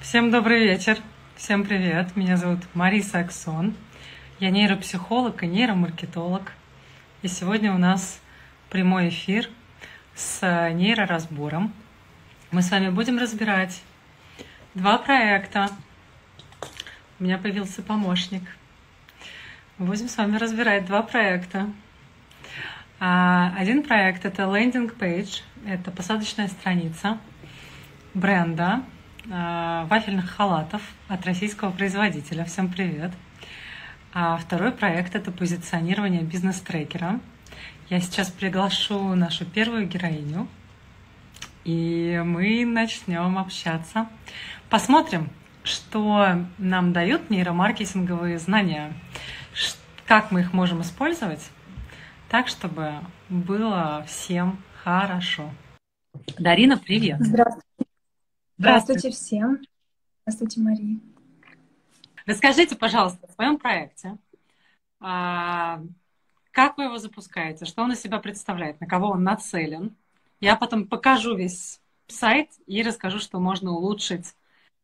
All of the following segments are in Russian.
Всем добрый вечер. Всем привет. Меня зовут Мариса Аксон. Я нейропсихолог и нейромаркетолог. И сегодня у нас прямой эфир с нейроразбором. Мы с вами будем разбирать два проекта. У меня появился помощник. Мы будем с вами разбирать два проекта. А, один проект — это лендинг-пейдж, это посадочная страница бренда вафельных халатов от российского производителя. Всем привет! А второй проект — это позиционирование бизнес-трекера. Я сейчас приглашу нашу первую героиню, и мы начнем общаться. Посмотрим, что нам дают нейромаркетинговые знания, как мы их можем использовать так, чтобы было всем хорошо. Дарина, привет! Здравствуйте! Здравствуйте всем. Здравствуйте, Мария. Расскажите, пожалуйста, о своем проекте. А, как вы его запускаете? Что он из себя представляет? На кого он нацелен? Я потом покажу весь сайт и расскажу, что можно улучшить,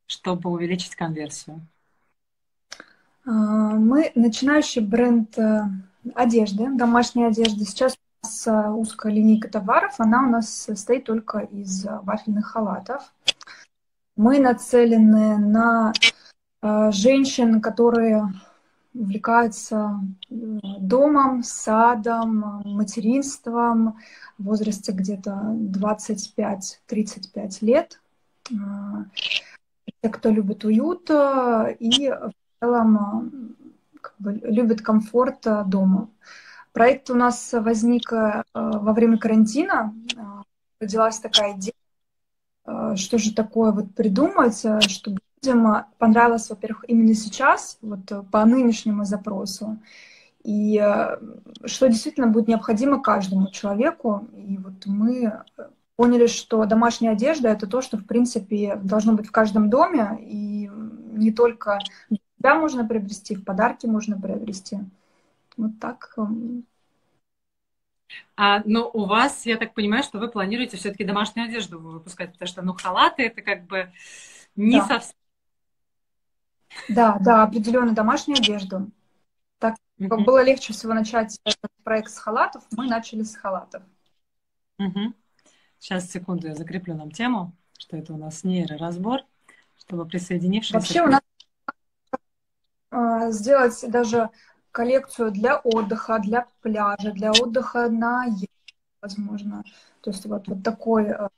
чтобы увеличить конверсию. А, мы начинающий бренд э, одежды, домашней одежды. Сейчас у нас э, узкая линейка товаров, она у нас состоит только из вафельных халатов. Мы нацелены на э, женщин, которые увлекаются э, домом, садом, материнством в возрасте где-то 25-35 лет. Э, те, кто любит уют и в целом как бы, любит комфорт дома. Проект у нас возник во время карантина. Родилась такая идея что же такое вот придумать, э, чтобы людям понравилось, во-первых, именно сейчас, вот э, по нынешнему запросу, и что действительно будет необходимо каждому человеку. И вот мы поняли, что домашняя одежда — это то, что, в принципе, должно быть в каждом доме, и не только себя можно приобрести, в подарки можно приобрести. Вот так эм, а, но у вас, я так понимаю, что вы планируете все-таки домашнюю одежду выпускать, потому что, ну, халаты это как бы не да. совсем. Да, да, определенно домашнюю одежду. Так mm-hmm. было легче всего начать этот проект с халатов. Мы начали с халатов. Mm-hmm. Сейчас, секунду, я закреплю нам тему, что это у нас нейроразбор, чтобы присоединившиеся... Вообще у нас а, сделать даже коллекцию для отдыха, для пляжа, для отдыха на возможно. То есть вот, вот такой э,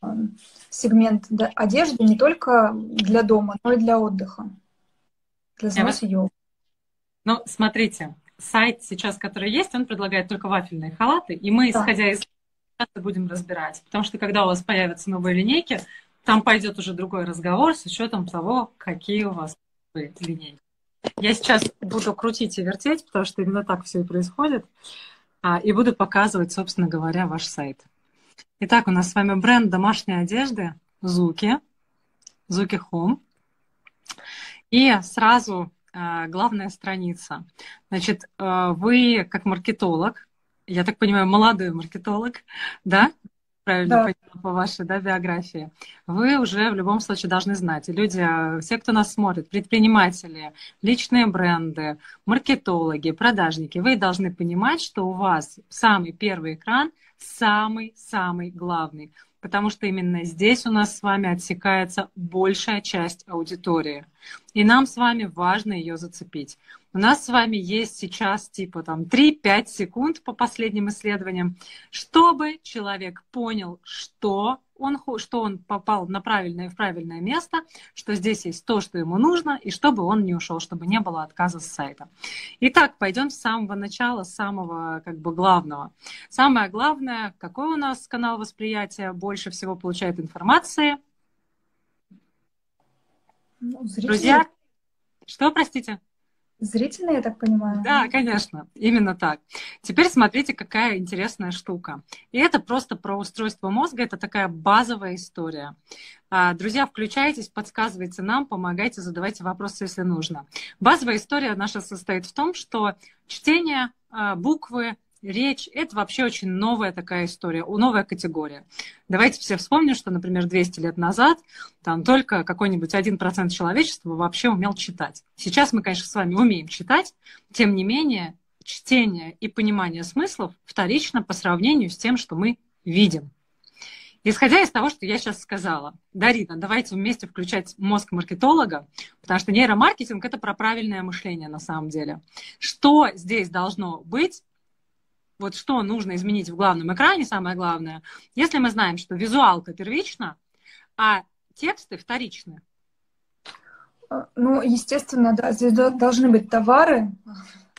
сегмент одежды не только для дома, но и для отдыха, для заноса йога. Ну, смотрите, сайт сейчас, который есть, он предлагает только вафельные халаты, и мы, да. исходя из этого, будем разбирать. Потому что когда у вас появятся новые линейки, там пойдет уже другой разговор с учетом того, какие у вас линейки. Я сейчас буду крутить и вертеть, потому что именно так все и происходит. А, и буду показывать, собственно говоря, ваш сайт. Итак, у нас с вами бренд домашней одежды Зуки, Зуки Home. И сразу э, главная страница. Значит, э, вы как маркетолог, я так понимаю, молодой маркетолог, да? Правильно да. поняла по вашей да, биографии, вы уже в любом случае должны знать. И люди, а, все, кто нас смотрит, предприниматели, личные бренды, маркетологи, продажники, вы должны понимать, что у вас самый первый экран самый-самый главный потому что именно здесь у нас с вами отсекается большая часть аудитории. И нам с вами важно ее зацепить. У нас с вами есть сейчас типа там 3-5 секунд по последним исследованиям, чтобы человек понял, что он, что он попал на правильное в правильное место, что здесь есть то, что ему нужно, и чтобы он не ушел, чтобы не было отказа с сайта. Итак, пойдем с самого начала, с самого как бы главного. Самое главное, какой у нас канал восприятия больше всего получает информации? Ну, Друзья, что, простите? Зрительно, я так понимаю. Да, конечно, именно так. Теперь смотрите, какая интересная штука. И это просто про устройство мозга, это такая базовая история. А, друзья, включайтесь, подсказывайте нам, помогайте, задавайте вопросы, если нужно. Базовая история наша состоит в том, что чтение а, буквы, речь – это вообще очень новая такая история, новая категория. Давайте все вспомним, что, например, 200 лет назад там только какой-нибудь 1% человечества вообще умел читать. Сейчас мы, конечно, с вами умеем читать, тем не менее, чтение и понимание смыслов вторично по сравнению с тем, что мы видим. Исходя из того, что я сейчас сказала, Дарина, давайте вместе включать мозг маркетолога, потому что нейромаркетинг – это про правильное мышление на самом деле. Что здесь должно быть, вот что нужно изменить в главном экране, самое главное, если мы знаем, что визуалка первична, а тексты вторичны. Ну, естественно, да, здесь должны быть товары,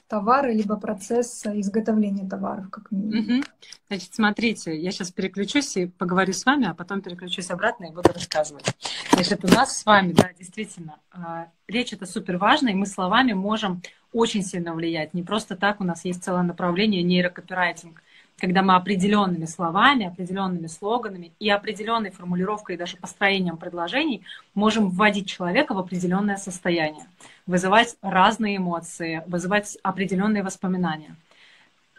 товары, либо процесс изготовления товаров, как минимум. Угу. Значит, смотрите, я сейчас переключусь и поговорю с вами, а потом переключусь обратно и буду рассказывать. Значит, у нас с вами, да, действительно, а, речь это супер важно, и мы словами можем очень сильно влиять. Не просто так у нас есть целое направление нейрокопирайтинг, когда мы определенными словами, определенными слоганами и определенной формулировкой и даже построением предложений можем вводить человека в определенное состояние, вызывать разные эмоции, вызывать определенные воспоминания.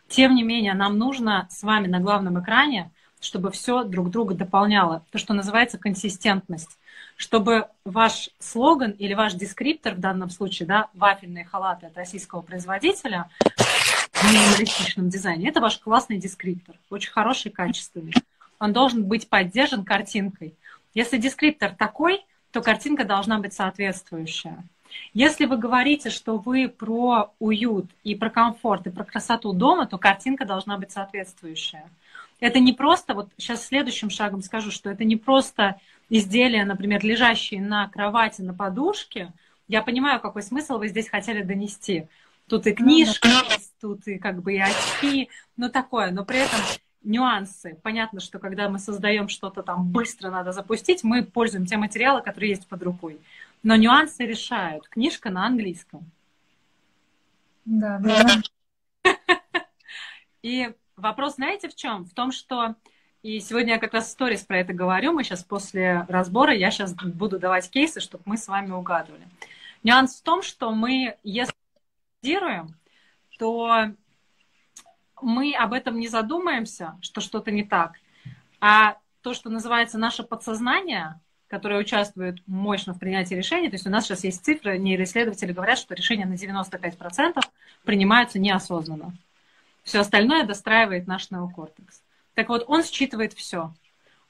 Тем не менее, нам нужно с вами на главном экране, чтобы все друг друга дополняло, то, что называется консистентность чтобы ваш слоган или ваш дескриптор, в данном случае, да, вафельные халаты от российского производителя, минималистичном дизайне, это ваш классный дескриптор, очень хороший, качественный. Он должен быть поддержан картинкой. Если дескриптор такой, то картинка должна быть соответствующая. Если вы говорите, что вы про уют и про комфорт и про красоту дома, то картинка должна быть соответствующая. Это не просто, вот сейчас следующим шагом скажу, что это не просто изделия, например, лежащие на кровати, на подушке, я понимаю, какой смысл вы здесь хотели донести. Тут и книжка есть, тут и как бы и очки, ну такое, но при этом нюансы. Понятно, что когда мы создаем что-то там быстро надо запустить, мы пользуем те материалы, которые есть под рукой. Но нюансы решают. Книжка на английском. Да, да. И вопрос, знаете, в чем? В том, что и сегодня я как раз в сторис про это говорю. Мы сейчас после разбора, я сейчас буду давать кейсы, чтобы мы с вами угадывали. Нюанс в том, что мы, если анализируем, то мы об этом не задумаемся, что что-то не так. А то, что называется наше подсознание, которое участвует мощно в принятии решений, то есть у нас сейчас есть цифры, нейроисследователи говорят, что решения на 95% принимаются неосознанно. Все остальное достраивает наш неокортекс. Так вот, он считывает все.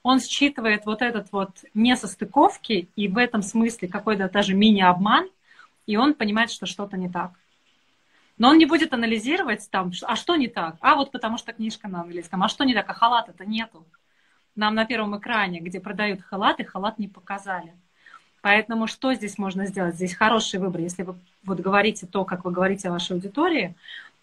Он считывает вот этот вот несостыковки, и в этом смысле какой-то даже мини-обман, и он понимает, что что-то не так. Но он не будет анализировать там, а что не так? А вот потому что книжка на английском. А что не так? А халата-то нету. Нам на первом экране, где продают халаты, халат не показали. Поэтому что здесь можно сделать? Здесь хороший выбор. Если вы вот говорите то, как вы говорите о вашей аудитории,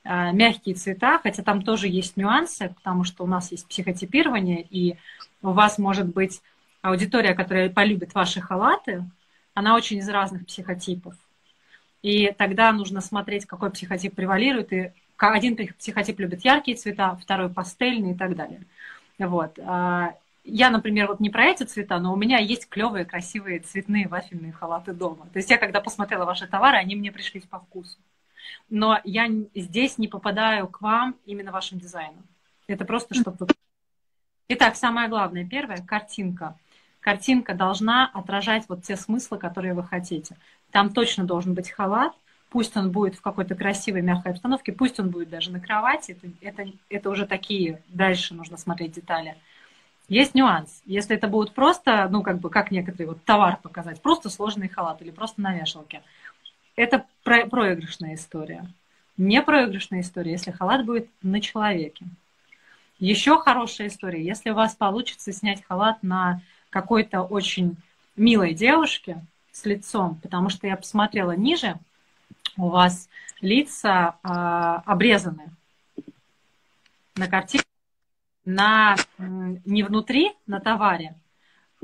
Э, мягкие цвета, хотя там тоже есть нюансы, потому что у нас есть психотипирование, и у вас может быть аудитория, которая полюбит ваши халаты, она очень из разных психотипов. И тогда нужно смотреть, какой психотип превалирует. И один психотип любит яркие цвета, второй пастельные и так далее. Вот. А, я, например, вот не про эти цвета, но у меня есть клевые, красивые цветные вафельные халаты дома. То есть я, когда посмотрела ваши товары, они мне пришлись по вкусу но я здесь не попадаю к вам именно вашим дизайном. Это просто чтобы... Итак, самое главное, первое, картинка. Картинка должна отражать вот те смыслы, которые вы хотите. Там точно должен быть халат, пусть он будет в какой-то красивой, мягкой обстановке, пусть он будет даже на кровати, это, это, это уже такие, дальше нужно смотреть детали. Есть нюанс. Если это будет просто, ну, как бы, как некоторые, вот товар показать, просто сложный халат или просто на вешалке, это про проигрышная история. Не проигрышная история, если халат будет на человеке. Еще хорошая история, если у вас получится снять халат на какой-то очень милой девушке с лицом, потому что я посмотрела ниже, у вас лица э, обрезаны на картине, на, не внутри, на товаре,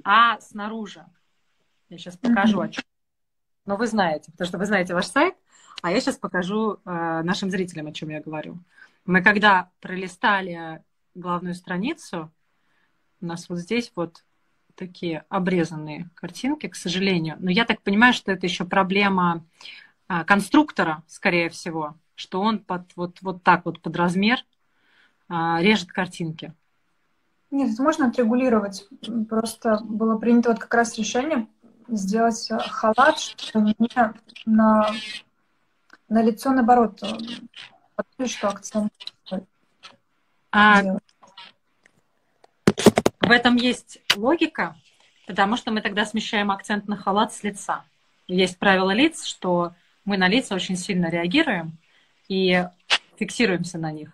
а снаружи. Я сейчас покажу, о чем но вы знаете, потому что вы знаете ваш сайт, а я сейчас покажу э, нашим зрителям, о чем я говорю. Мы когда пролистали главную страницу, у нас вот здесь вот такие обрезанные картинки, к сожалению. Но я так понимаю, что это еще проблема э, конструктора, скорее всего, что он под вот, вот так вот под размер. а, режет картинки. Нет, это можно отрегулировать. Просто было принято вот как раз решение сделать э, халат, чтобы мне на, на лицо наоборот, э, что акцент а, В этом есть логика, потому что мы тогда смещаем акцент на халат с лица. Есть правило лиц, что мы на лица очень сильно реагируем и фиксируемся на них.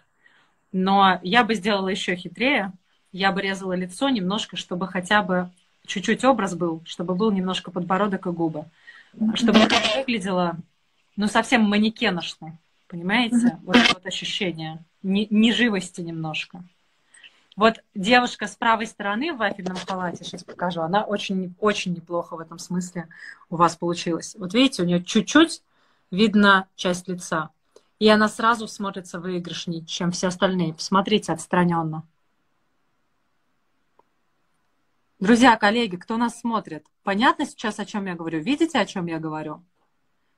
Но я бы сделала еще хитрее. Я бы резала лицо немножко, чтобы хотя бы чуть-чуть образ был, чтобы был немножко подбородок и губы. Чтобы это выглядело, ну, совсем манекеношно. Понимаете? Вот это вот ощущение неживости немножко. Вот девушка с правой стороны в вафельном халате, сейчас покажу, она очень, очень неплохо в этом смысле у вас получилась. Вот видите, у нее чуть-чуть видно часть лица. И она сразу смотрится выигрышней, чем все остальные. Посмотрите отстраненно. Друзья, коллеги, кто нас смотрит, понятно сейчас, о чем я говорю? Видите, о чем я говорю?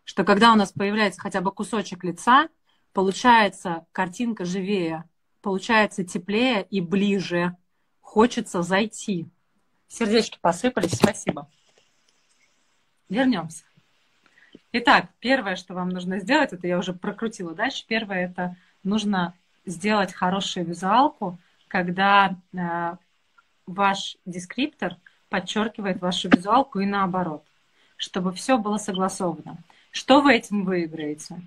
Что когда у нас появляется хотя бы кусочек лица, получается картинка живее, получается теплее и ближе. Хочется зайти. Сердечки посыпались, спасибо. Вернемся. Итак, первое, что вам нужно сделать, это я уже прокрутила дальше. Первое, это нужно сделать хорошую визуалку, когда э, ваш дескриптор подчеркивает вашу визуалку и наоборот, чтобы все было согласовано. Что вы этим выиграете?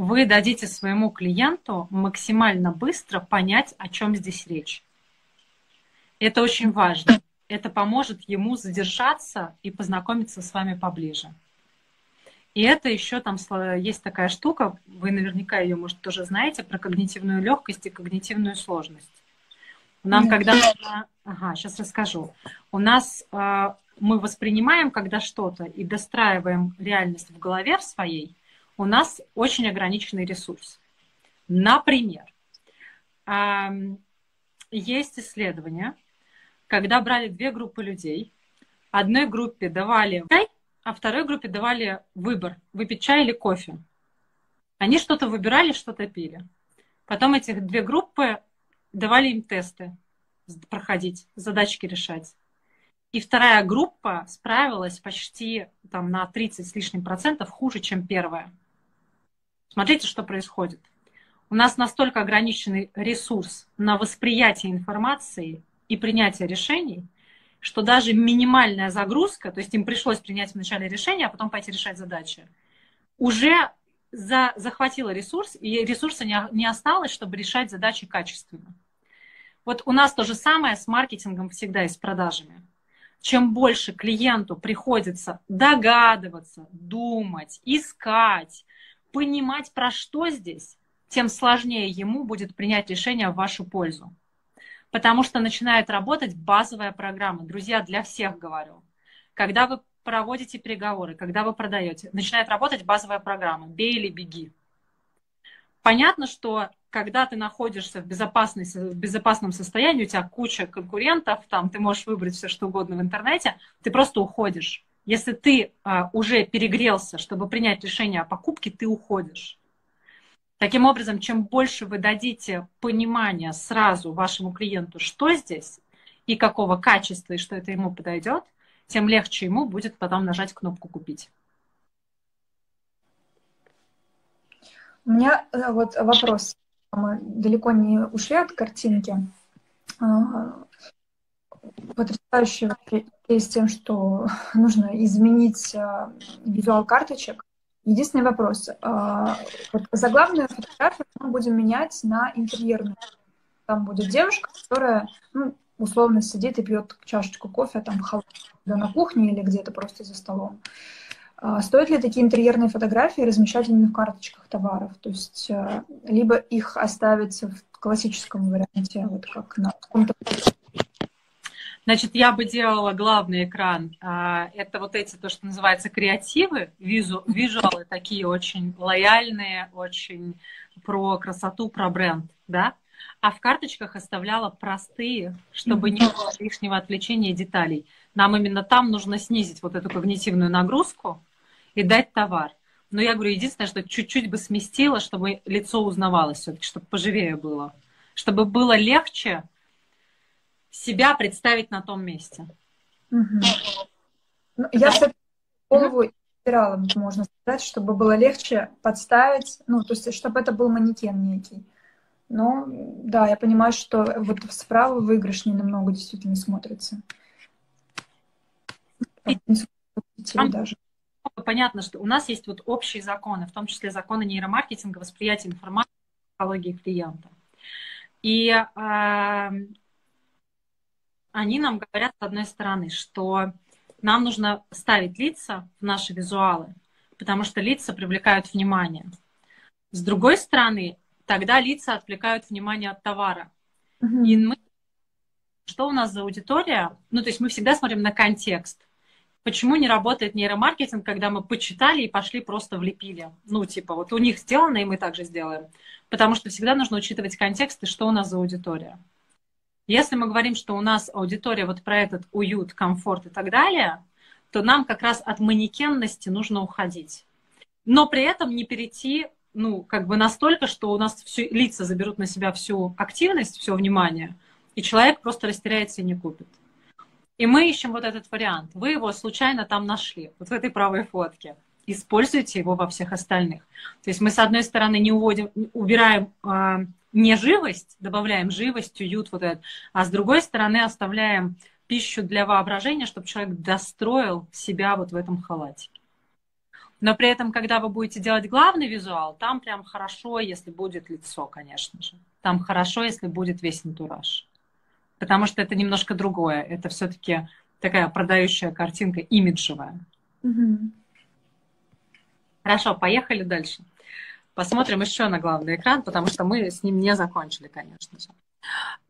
Вы дадите своему клиенту максимально быстро понять, о чем здесь речь. Это очень важно. Это поможет ему задержаться и познакомиться с вами поближе. И это еще там есть такая штука, вы наверняка ее, может, тоже знаете, про когнитивную легкость и когнитивную сложность. Нам, когда. Ага, сейчас расскажу. У нас э, мы воспринимаем, когда что-то, и достраиваем реальность в голове в своей, у нас очень ограниченный ресурс. Например, есть исследования, когда брали две группы людей, одной группе давали чай, а второй группе давали выбор, выпить чай или кофе. Они что-то выбирали, что-то пили. Потом этих две группы давали им тесты проходить, задачки решать. И вторая группа справилась почти там, на 30 с лишним процентов хуже, чем первая. Смотрите, что происходит. У нас настолько ограниченный ресурс на восприятие информации и принятие решений – что даже минимальная загрузка, то есть им пришлось принять вначале решение, а потом пойти решать задачи, уже за, захватила ресурс, и ресурса не, не осталось, чтобы решать задачи качественно. Вот у нас то же самое с маркетингом всегда и с продажами. Чем больше клиенту приходится догадываться, думать, искать, понимать, про что здесь, тем сложнее ему будет принять решение в вашу пользу потому что начинает работать базовая программа. Друзья, для всех говорю. Когда вы проводите переговоры, когда вы продаете, начинает работать базовая программа. Бей или беги. Понятно, что когда ты находишься в, безопасной, в безопасном состоянии, у тебя куча конкурентов, там ты можешь выбрать все, что угодно в интернете, ты просто уходишь. Если ты а, уже перегрелся, чтобы принять решение о покупке, ты уходишь. Таким образом, чем больше вы дадите понимания сразу вашему клиенту, что здесь и какого качества, и что это ему подойдет, тем легче ему будет потом нажать кнопку «Купить». У меня э, вот вопрос. Мы далеко не ушли от картинки. А, потрясающе с тем, что нужно изменить а, визуал карточек. Единственный вопрос. Вот заглавную фотографию мы будем менять на интерьерную. Там будет девушка, которая ну, условно сидит и пьет чашечку кофе там да, на кухне или где-то просто за столом. А, стоит ли такие интерьерные фотографии размещать именно в карточках товаров? То есть а, либо их оставить в классическом варианте, вот как на каком-то Значит, я бы делала главный экран. А, это вот эти, то, что называется, креативы, визу, визуалы такие очень лояльные, очень про красоту, про бренд, да? А в карточках оставляла простые, чтобы не было лишнего отвлечения деталей. Нам именно там нужно снизить вот эту когнитивную нагрузку и дать товар. Но я говорю, единственное, что чуть-чуть бы сместила, чтобы лицо узнавалось все-таки, чтобы поживее было чтобы было легче себя представить на том месте. Угу. Ну, я с голову спиралом, можно сказать, чтобы было легче подставить, ну, то есть, чтобы это был манекен некий. Но, да, я понимаю, что вот справа выигрышнее намного действительно смотрится. даже. Понятно, что у нас есть вот общие законы, в том числе законы нейромаркетинга, восприятия информации, психологии клиента. И э, они нам говорят, с одной стороны, что нам нужно ставить лица в наши визуалы, потому что лица привлекают внимание. С другой стороны, тогда лица отвлекают внимание от товара. Mm-hmm. И мы, что у нас за аудитория? Ну, то есть мы всегда смотрим на контекст. Почему не работает нейромаркетинг, когда мы почитали и пошли просто влепили? Ну, типа, вот у них сделано, и мы также сделаем. Потому что всегда нужно учитывать контекст и что у нас за аудитория. Если мы говорим, что у нас аудитория вот про этот уют, комфорт и так далее, то нам как раз от манекенности нужно уходить. Но при этом не перейти, ну, как бы настолько, что у нас все, лица заберут на себя всю активность, все внимание, и человек просто растеряется и не купит. И мы ищем вот этот вариант. Вы его случайно там нашли, вот в этой правой фотке. Используйте его во всех остальных. То есть мы, с одной стороны, не уводим, убираем а, не живость, добавляем живость, уют вот этот, а с другой стороны оставляем пищу для воображения, чтобы человек достроил себя вот в этом халатике. Но при этом, когда вы будете делать главный визуал, там прям хорошо, если будет лицо, конечно же. Там хорошо, если будет весь антураж. Потому что это немножко другое. Это все-таки такая продающая картинка, имиджевая. Угу. Хорошо, поехали дальше. Посмотрим еще на главный экран, потому что мы с ним не закончили, конечно же.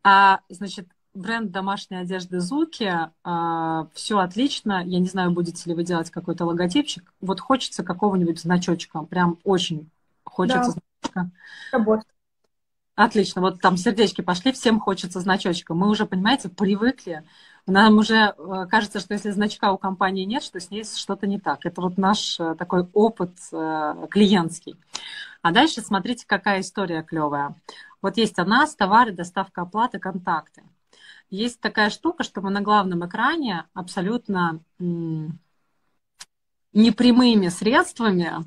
А, значит, бренд домашней одежды Зуки, а, все отлично. Я не знаю, будете ли вы делать какой-то логотипчик. Вот хочется какого-нибудь значочка, прям очень хочется да. значочка. Отлично, вот там сердечки пошли, всем хочется значочка. Мы уже, понимаете, привыкли. Нам уже э, кажется, что если значка у компании нет, что с ней что-то не так. Это вот наш э, такой опыт э, клиентский. А дальше смотрите, какая история клевая. Вот есть у нас товары, доставка оплаты, контакты. Есть такая штука, что мы на главном экране абсолютно непрямыми средствами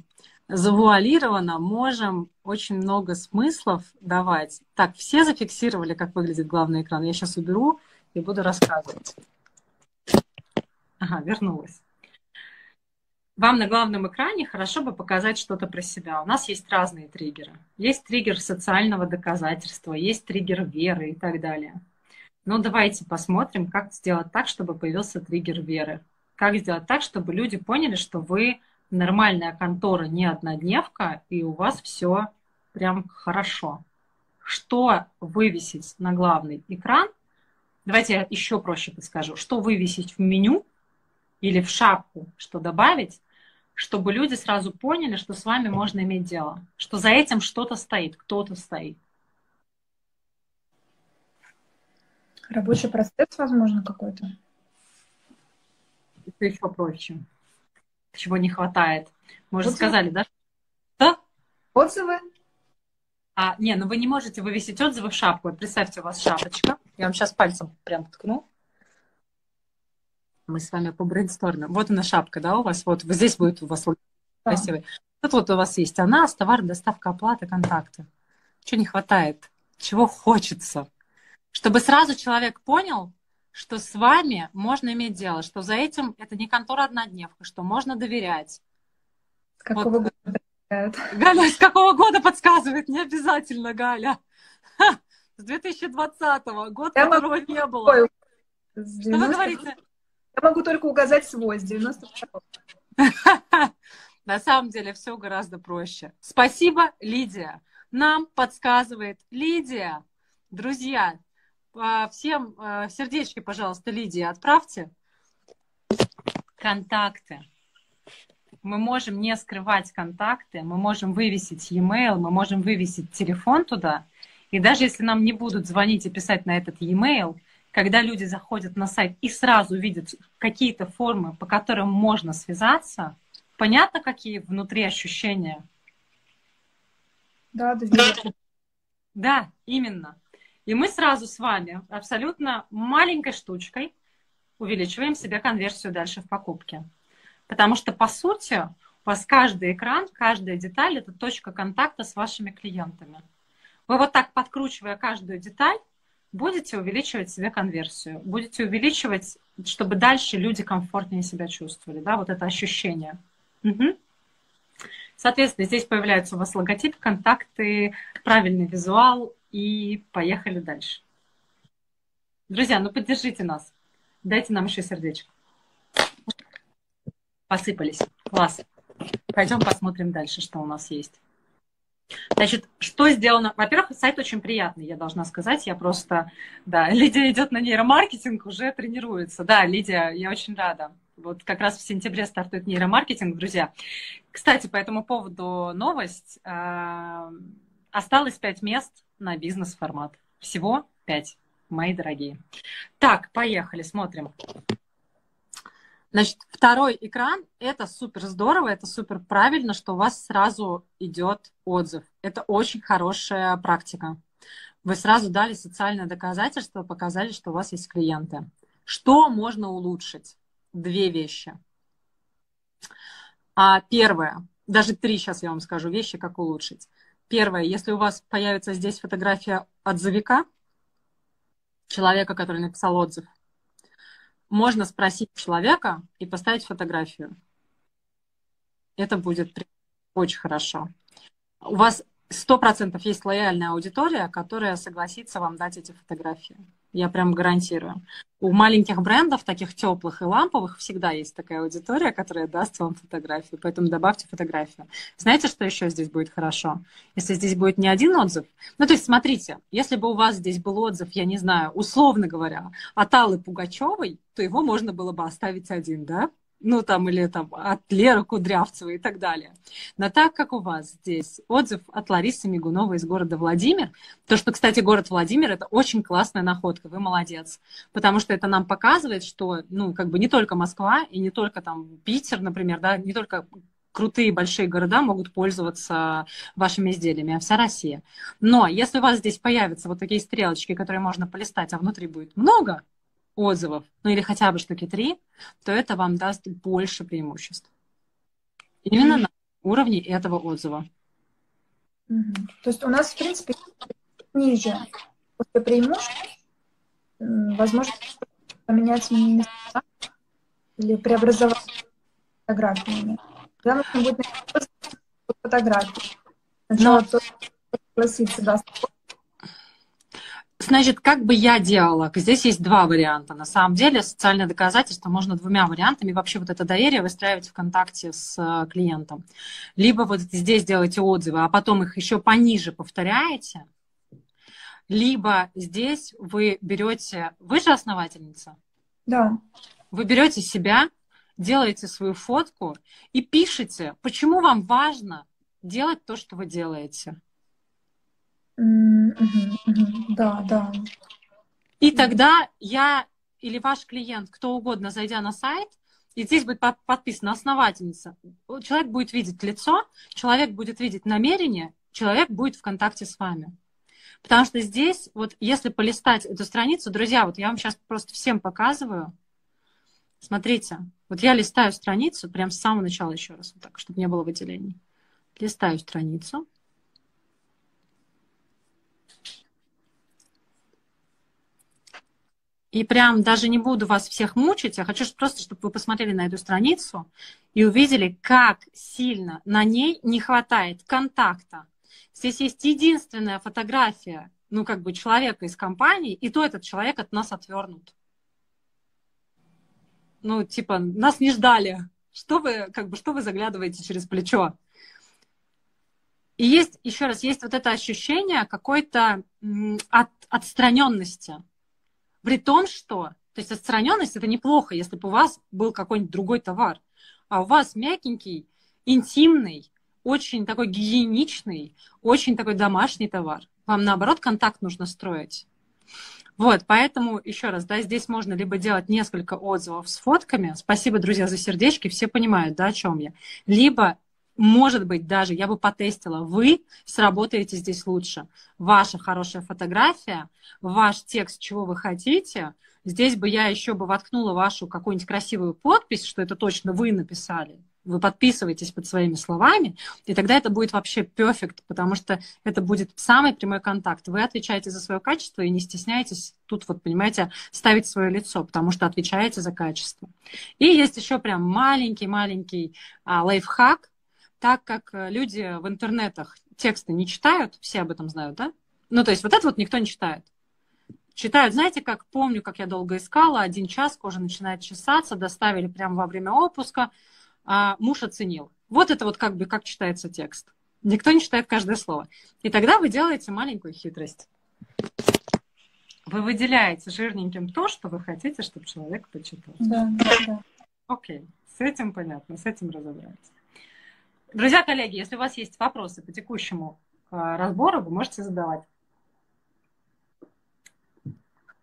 завуалированно можем очень много смыслов давать. Так, все зафиксировали, как выглядит главный экран. Я сейчас уберу и буду рассказывать. Ага, вернулась вам на главном экране хорошо бы показать что-то про себя. У нас есть разные триггеры. Есть триггер социального доказательства, есть триггер веры и так далее. Но давайте посмотрим, как сделать так, чтобы появился триггер веры. Как сделать так, чтобы люди поняли, что вы нормальная контора, не однодневка, и у вас все прям хорошо. Что вывесить на главный экран? Давайте я еще проще подскажу. Что вывесить в меню или в шапку, что добавить, чтобы люди сразу поняли, что с вами можно иметь дело, что за этим что-то стоит, кто-то стоит. Рабочий процесс, возможно, какой-то. Это еще проще. Чего не хватает. Мы уже сказали, да? Что? Отзывы? А, не, ну вы не можете вывесить отзывы в шапку. Вот представьте, у вас шапочка. Я вам сейчас пальцем прям ткну мы с вами по брейнстормим. Вот она шапка, да, у вас, вот здесь будет у вас красивый. Тут вот у вас есть она, товар, доставка, оплата, контакты. Чего не хватает? Чего хочется? Чтобы сразу человек понял, что с вами можно иметь дело, что за этим это не контора однодневка, что можно доверять. С какого вот. года Галя, с какого года подсказывает? Не обязательно, Галя. Ха, с 2020-го, год, Я которого могу... не было. Что вы говорите? Я могу только указать свой с 92 На самом деле все гораздо проще. Спасибо, Лидия. Нам подсказывает Лидия. Друзья, а, всем а, сердечки, пожалуйста, Лидии отправьте. Контакты. Мы можем не скрывать контакты, мы можем вывесить e-mail, мы можем вывесить телефон туда. И даже если нам не будут звонить и писать на этот e-mail, когда люди заходят на сайт и сразу видят какие-то формы, по которым можно связаться, понятно, какие внутри ощущения? Да, доверие. Да, именно. И мы сразу с вами абсолютно маленькой штучкой увеличиваем себе конверсию дальше в покупке. Потому что, по сути, у вас каждый экран, каждая деталь – это точка контакта с вашими клиентами. Вы вот так, подкручивая каждую деталь, будете увеличивать себе конверсию, будете увеличивать, чтобы дальше люди комфортнее себя чувствовали, да, вот это ощущение. Угу. Соответственно, здесь появляется у вас логотип, контакты, правильный визуал, и поехали дальше. Друзья, ну поддержите нас. Дайте нам еще сердечко. Посыпались. Класс. Пойдем посмотрим дальше, что у нас есть. Значит, что сделано? Во-первых, сайт очень приятный, я должна сказать. Я просто, да, Лидия идет на нейромаркетинг, уже тренируется. Да, Лидия, я очень рада. Вот как раз в сентябре стартует нейромаркетинг, друзья. Кстати, по этому поводу новость. А, осталось пять мест на бизнес-формат. Всего пять, мои дорогие. Так, поехали, смотрим. Значит, второй экран – это супер здорово, это супер правильно, что у вас сразу идет отзыв. Это очень хорошая практика. Вы сразу дали социальное доказательство, показали, что у вас есть клиенты. Что можно улучшить? Две вещи. А первое, даже три сейчас я вам скажу вещи, как улучшить. Первое, если у вас появится здесь фотография отзывика, человека, который написал отзыв, можно спросить человека и поставить фотографию. Это будет очень хорошо. У вас сто процентов есть лояльная аудитория, которая согласится вам дать эти фотографии. Я прям гарантирую. У маленьких брендов, таких теплых и ламповых, всегда есть такая аудитория, которая даст вам фотографию. Поэтому добавьте фотографию. Знаете, что еще здесь будет хорошо? Если здесь будет не один отзыв. Ну, то есть, смотрите, если бы у вас здесь был отзыв, я не знаю, условно говоря, от Аллы Пугачевой, то его можно было бы оставить один, да? Ну там или там от Леры Кудрявцевой и так далее. Но так как у вас здесь отзыв от Ларисы Мигуновой из города Владимир, то, что, кстати, город Владимир, это очень классная находка, вы молодец, потому что это нам показывает, что, ну, как бы не только Москва и не только там Питер, например, да, не только крутые большие города могут пользоваться вашими изделиями, а вся Россия. Но если у вас здесь появятся вот такие стрелочки, которые можно полистать, а внутри будет много, отзывов, ну или хотя бы штуки три, то это вам даст больше преимуществ. Именно на уровне этого отзыва. То есть у нас, в принципе, ниже после преимуществ возможно поменять места или преобразовать фотографиями. Тогда нужно будет фотографии. Сначала Но... согласиться, да, Значит, как бы я делала? Здесь есть два варианта. На самом деле социальное доказательство можно двумя вариантами. Вообще вот это доверие выстраивать в контакте с э, клиентом. Либо вот здесь делаете отзывы, а потом их еще пониже повторяете. Либо здесь вы берете... Вы же основательница? Да. Вы берете себя, делаете свою фотку и пишете, почему вам важно делать то, что вы делаете. Да, да. И тогда я или ваш клиент, кто угодно, зайдя на сайт, и здесь будет подписана основательница, человек будет видеть лицо, человек будет видеть намерение, человек будет в контакте с вами. Потому что здесь, вот если полистать эту страницу, друзья, вот я вам сейчас просто всем показываю. Смотрите, вот я листаю страницу прям с самого начала еще раз, вот так, чтобы не было выделений. Листаю страницу. И прям даже не буду вас всех мучить, я хочу просто, чтобы вы посмотрели на эту страницу и увидели, как сильно на ней не хватает контакта. Здесь есть единственная фотография, ну, как бы человека из компании, и то этот человек от нас отвернут. Ну, типа, нас не ждали. Что вы, как бы, что вы заглядываете через плечо? И есть, еще раз, есть вот это ощущение какой-то от, отстраненности. При том, что, то есть отстраненность это неплохо, если бы у вас был какой-нибудь другой товар, а у вас мягенький, интимный, очень такой гигиеничный, очень такой домашний товар. Вам наоборот контакт нужно строить. Вот, поэтому еще раз, да, здесь можно либо делать несколько отзывов с фотками. Спасибо, друзья, за сердечки, все понимают, да, о чем я. Либо может быть, даже я бы потестила, вы сработаете здесь лучше. Ваша хорошая фотография, ваш текст, чего вы хотите, здесь бы я еще бы воткнула вашу какую-нибудь красивую подпись, что это точно вы написали. Вы подписываетесь под своими словами, и тогда это будет вообще перфект, потому что это будет самый прямой контакт. Вы отвечаете за свое качество и не стесняйтесь тут, вот, понимаете, ставить свое лицо, потому что отвечаете за качество. И есть еще прям маленький-маленький а, лайфхак, так как э, люди в интернетах тексты не читают, все об этом знают, да? Ну, то есть вот это вот никто не читает. Читают, знаете, как помню, как я долго искала, один час кожа начинает чесаться, доставили прямо во время отпуска, а муж оценил. Вот это вот как бы как читается текст. Никто не читает каждое слово. И тогда вы делаете маленькую хитрость. Вы выделяете жирненьким то, что вы хотите, чтобы человек почитал. Да, да. Окей, с этим понятно, с этим разобрались. Друзья, коллеги, если у вас есть вопросы по текущему а, разбору, вы можете задавать.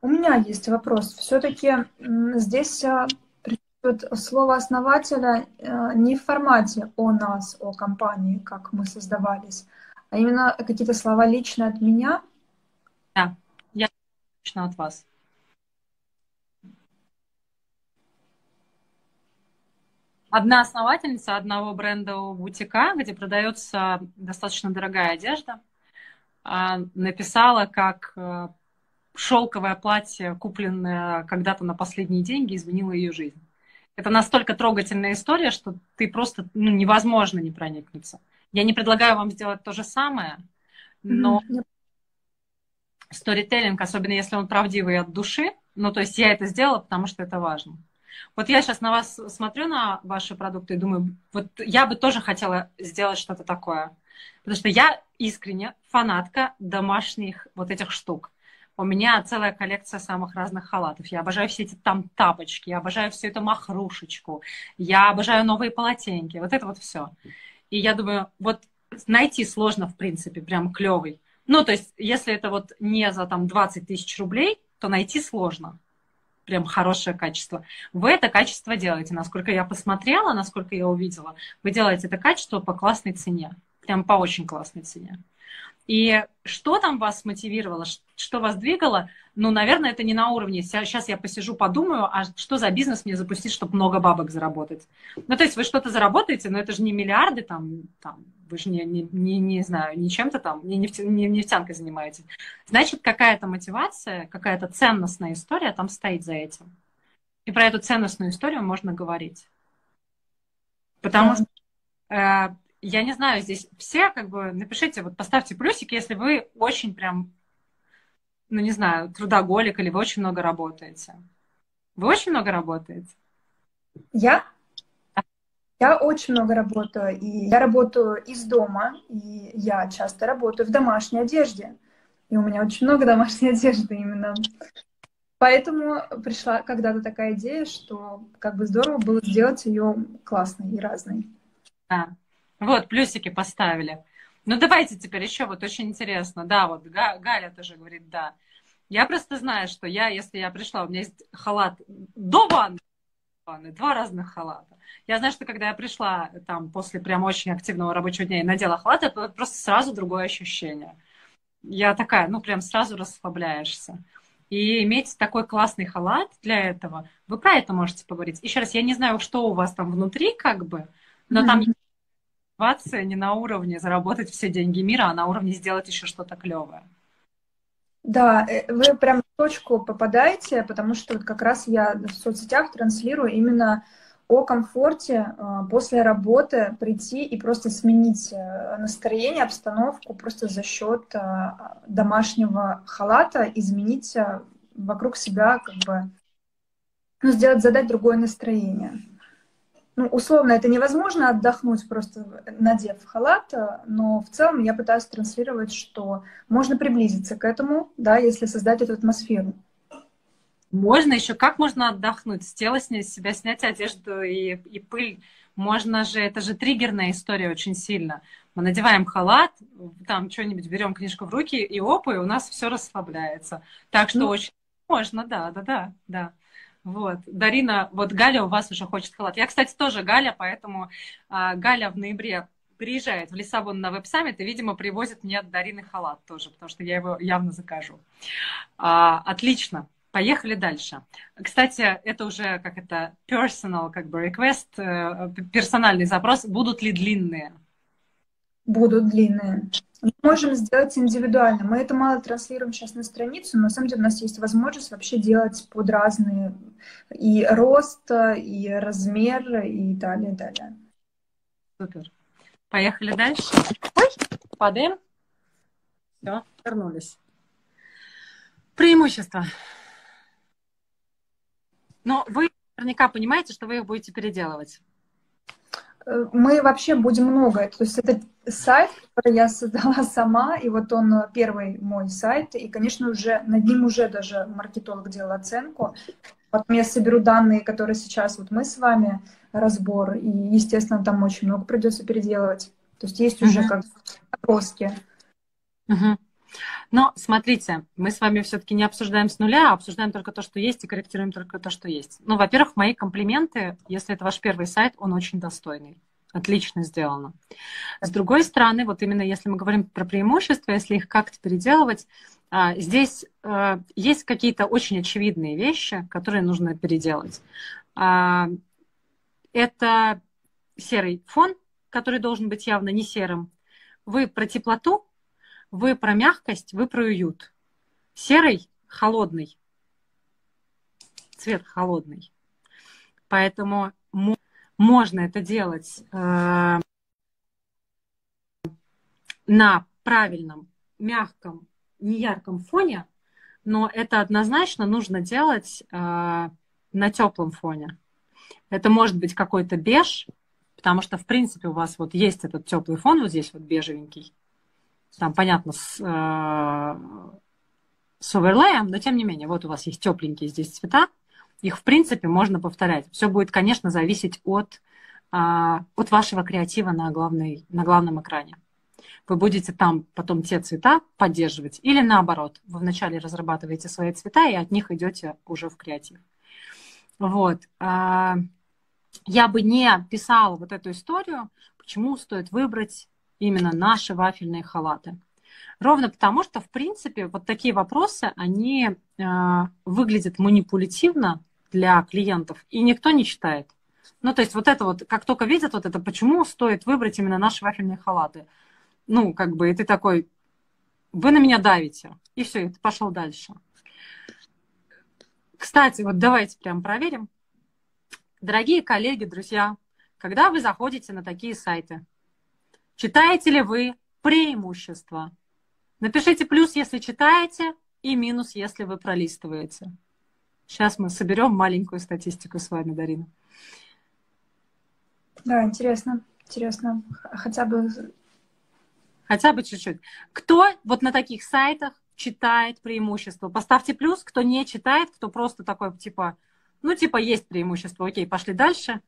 У меня есть вопрос. Все-таки здесь а, присутствует слово основателя а, не в формате о нас, о компании, как мы создавались, а именно какие-то слова личные от меня. Да, я лично от вас. Одна основательница одного брендового бутика, где продается достаточно дорогая одежда, а, написала, как э, шелковое платье, купленное когда-то на последние деньги, изменило ее жизнь. Это настолько трогательная история, что ты просто ну, невозможно не проникнуться. Я не предлагаю вам сделать то же самое, но сторителлинг, особенно если он правдивый от души, ну то есть я это сделала, потому что это важно. Вот я сейчас на вас смотрю, на ваши продукты, и думаю, вот я бы тоже хотела сделать что-то такое. Потому что я искренне фанатка домашних вот этих штук. У меня целая коллекция самых разных халатов. Я обожаю все эти там тапочки, я обожаю всю эту махрушечку, я обожаю новые полотенки, вот это вот все. И я думаю, вот найти сложно, в принципе, прям клевый. Ну, то есть, если это вот не за там 20 тысяч рублей, то найти сложно прям хорошее качество. Вы это качество делаете. Насколько я посмотрела, насколько я увидела, вы делаете это качество по классной цене. Прям по очень классной цене. И что там вас мотивировало, что вас двигало? Ну, наверное, это не на уровне. Сейчас я посижу, подумаю, а что за бизнес мне запустить, чтобы много бабок заработать? Ну, то есть вы что-то заработаете, но это же не миллиарды, там, там вы же не, не, не, не знаю, не чем-то там, не, нефтя, не нефтянкой занимаетесь. Значит, какая-то мотивация, какая-то ценностная история там стоит за этим. И про эту ценностную историю можно говорить. Потому что э, я не знаю, здесь все как бы напишите, вот поставьте плюсик, если вы очень прям, ну не знаю, трудоголик или вы очень много работаете. Вы очень много работаете? Я? Я очень много работаю, и я работаю из дома, и я часто работаю в домашней одежде. И у меня очень много домашней одежды именно. Поэтому пришла когда-то такая идея, что как бы здорово было сделать ее классной и разной. Да. Вот, плюсики поставили. Ну, давайте теперь еще, вот очень интересно. Да, вот Галя тоже говорит, да. Я просто знаю, что я, если я пришла, у меня есть халат до ванны, два разных халата. Я знаю, что когда я пришла там после прям очень активного рабочего дня и надела халат, это просто сразу другое ощущение. Я такая, ну прям сразу расслабляешься. И иметь такой классный халат для этого, вы про это можете поговорить. Еще раз, я не знаю, что у вас там внутри, как бы, но mm-hmm. там мотивация не на уровне заработать все деньги мира, а на уровне сделать еще что-то клевое. Да, э, вы прям в точку попадаете, потому что вот как раз я в соцсетях транслирую именно о комфорте э, после работы прийти и просто сменить э, настроение, обстановку просто за счет домашнего халата, изменить вокруг себя, как бы, ну, сделать, задать другое настроение ну, условно, это невозможно отдохнуть, просто надев халат, но в целом я пытаюсь транслировать, что можно приблизиться к этому, да, если создать эту атмосферу. Можно еще, как можно отдохнуть? С тела с себя снять одежду и, и пыль. Можно же, это же триггерная история очень сильно. Мы надеваем халат, там что-нибудь берем книжку в руки, и опа, и у нас все расслабляется. Так что ну, очень можно, да, да, да, да. Вот. Дарина, вот Галя у вас уже хочет халат. Я, кстати, тоже Галя, поэтому а, Галя в ноябре приезжает в Лиссабон на веб-саммит и, видимо, привозит мне от Дарины халат тоже, потому что я его явно закажу. А, отлично. Поехали дальше. Кстати, это уже как это personal, как бы request, э, персональный запрос. Будут ли длинные? Будут длинные. Мы можем сделать индивидуально. Мы это мало транслируем сейчас на страницу, но на самом деле у нас есть возможность вообще делать под разные и рост, и размер, и далее, далее. Супер. Поехали дальше. Ой, падаем. Все, вернулись. Преимущества. Но вы наверняка понимаете, что вы их будете переделывать. Э, мы вообще будем много. То есть это сайт, который я создала сама, и вот он э, первый мой сайт, и, конечно, уже над ним уже даже маркетолог делал оценку. Потом я соберу данные, которые сейчас вот мы с вами разбор, и, естественно, там очень много придется переделывать. То есть есть уже uh-huh. как. Uh-huh. Но смотрите, мы с вами все-таки не обсуждаем с нуля, а обсуждаем только то, что есть, и корректируем только то, что есть. Ну, во-первых, мои комплименты, если это ваш первый сайт, он очень достойный. Отлично сделано. С другой стороны, вот именно если мы говорим про преимущества, если их как-то переделывать, а, здесь э, есть какие-то очень очевидные вещи, которые нужно переделать. А, это серый фон, который должен быть явно не серым. Вы про теплоту вы про мягкость, вы про уют. Серый – холодный. Цвет холодный. Поэтому можно это делать э, на правильном, мягком, неярком фоне, но это однозначно нужно делать э, на теплом фоне. Это может быть какой-то беж, потому что, в принципе, у вас вот есть этот теплый фон, вот здесь вот бежевенький там, понятно, с, э, с оверлеем, но тем не менее, вот у вас есть тепленькие здесь цвета, их, в принципе, можно повторять. Все будет, конечно, зависеть от, э, от вашего креатива на, главной, на главном экране. Вы будете там потом те цвета поддерживать, или наоборот, вы вначале разрабатываете свои цвета и от них идете уже в креатив. Вот. Э, я бы не писала вот эту историю, почему стоит выбрать именно наши вафельные халаты. Ровно потому, что, в принципе, вот такие вопросы, они э, выглядят манипулятивно для клиентов, и никто не читает. Ну, то есть вот это вот, как только видят вот это, почему стоит выбрать именно наши вафельные халаты? Ну, как бы, и ты такой, вы на меня давите, и все, и ты пошел дальше. Кстати, вот давайте прям проверим. Дорогие коллеги, друзья, когда вы заходите на такие сайты, Читаете ли вы преимущества? Напишите плюс, если читаете, и минус, если вы пролистываете. Сейчас мы соберем маленькую статистику с вами, Дарина. Да, интересно. Интересно. Хотя бы... Хотя бы чуть-чуть. Кто вот на таких сайтах читает преимущества? Поставьте плюс. Кто не читает, кто просто такой, типа, ну, типа, есть преимущество. Окей, пошли дальше.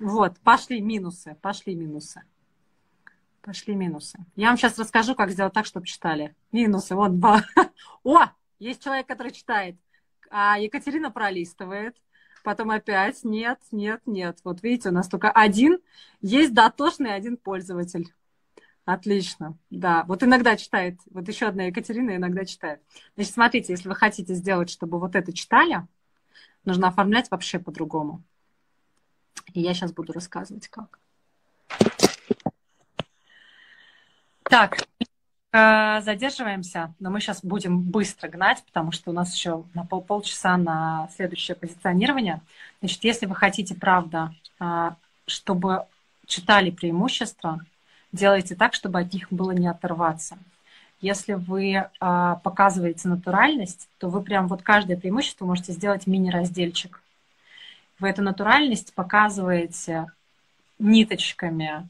Вот, пошли минусы, пошли минусы. Пошли минусы. Я вам сейчас расскажу, как сделать так, чтобы читали. Минусы. Вот. О, есть человек, который читает. А Екатерина пролистывает. Потом опять нет, нет, нет. Вот видите, у нас только один. Есть дотошный один пользователь. Отлично. Да, вот иногда читает. Вот еще одна Екатерина иногда читает. Значит, смотрите, если вы хотите сделать, чтобы вот это читали, нужно оформлять вообще по-другому. И я сейчас буду рассказывать, как. Так, э, задерживаемся, но мы сейчас будем быстро гнать, потому что у нас еще на пол полчаса на следующее позиционирование. Значит, если вы хотите, правда, э, чтобы читали преимущества, делайте так, чтобы от них было не оторваться. Если вы э, показываете натуральность, то вы прям вот каждое преимущество можете сделать мини-разделчик. Вы эту натуральность показываете ниточками, а,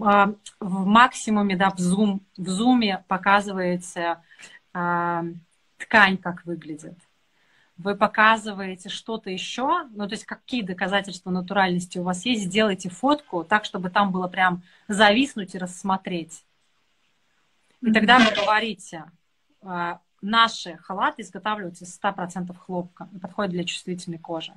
в максимуме, да, в, зум, в зуме показывается а, ткань, как выглядит. Вы показываете что-то еще, ну, то есть какие доказательства натуральности у вас есть, сделайте фотку так, чтобы там было прям зависнуть и рассмотреть. И тогда вы говорите, а, наши халаты изготавливаются из 100% хлопка и подходят для чувствительной кожи.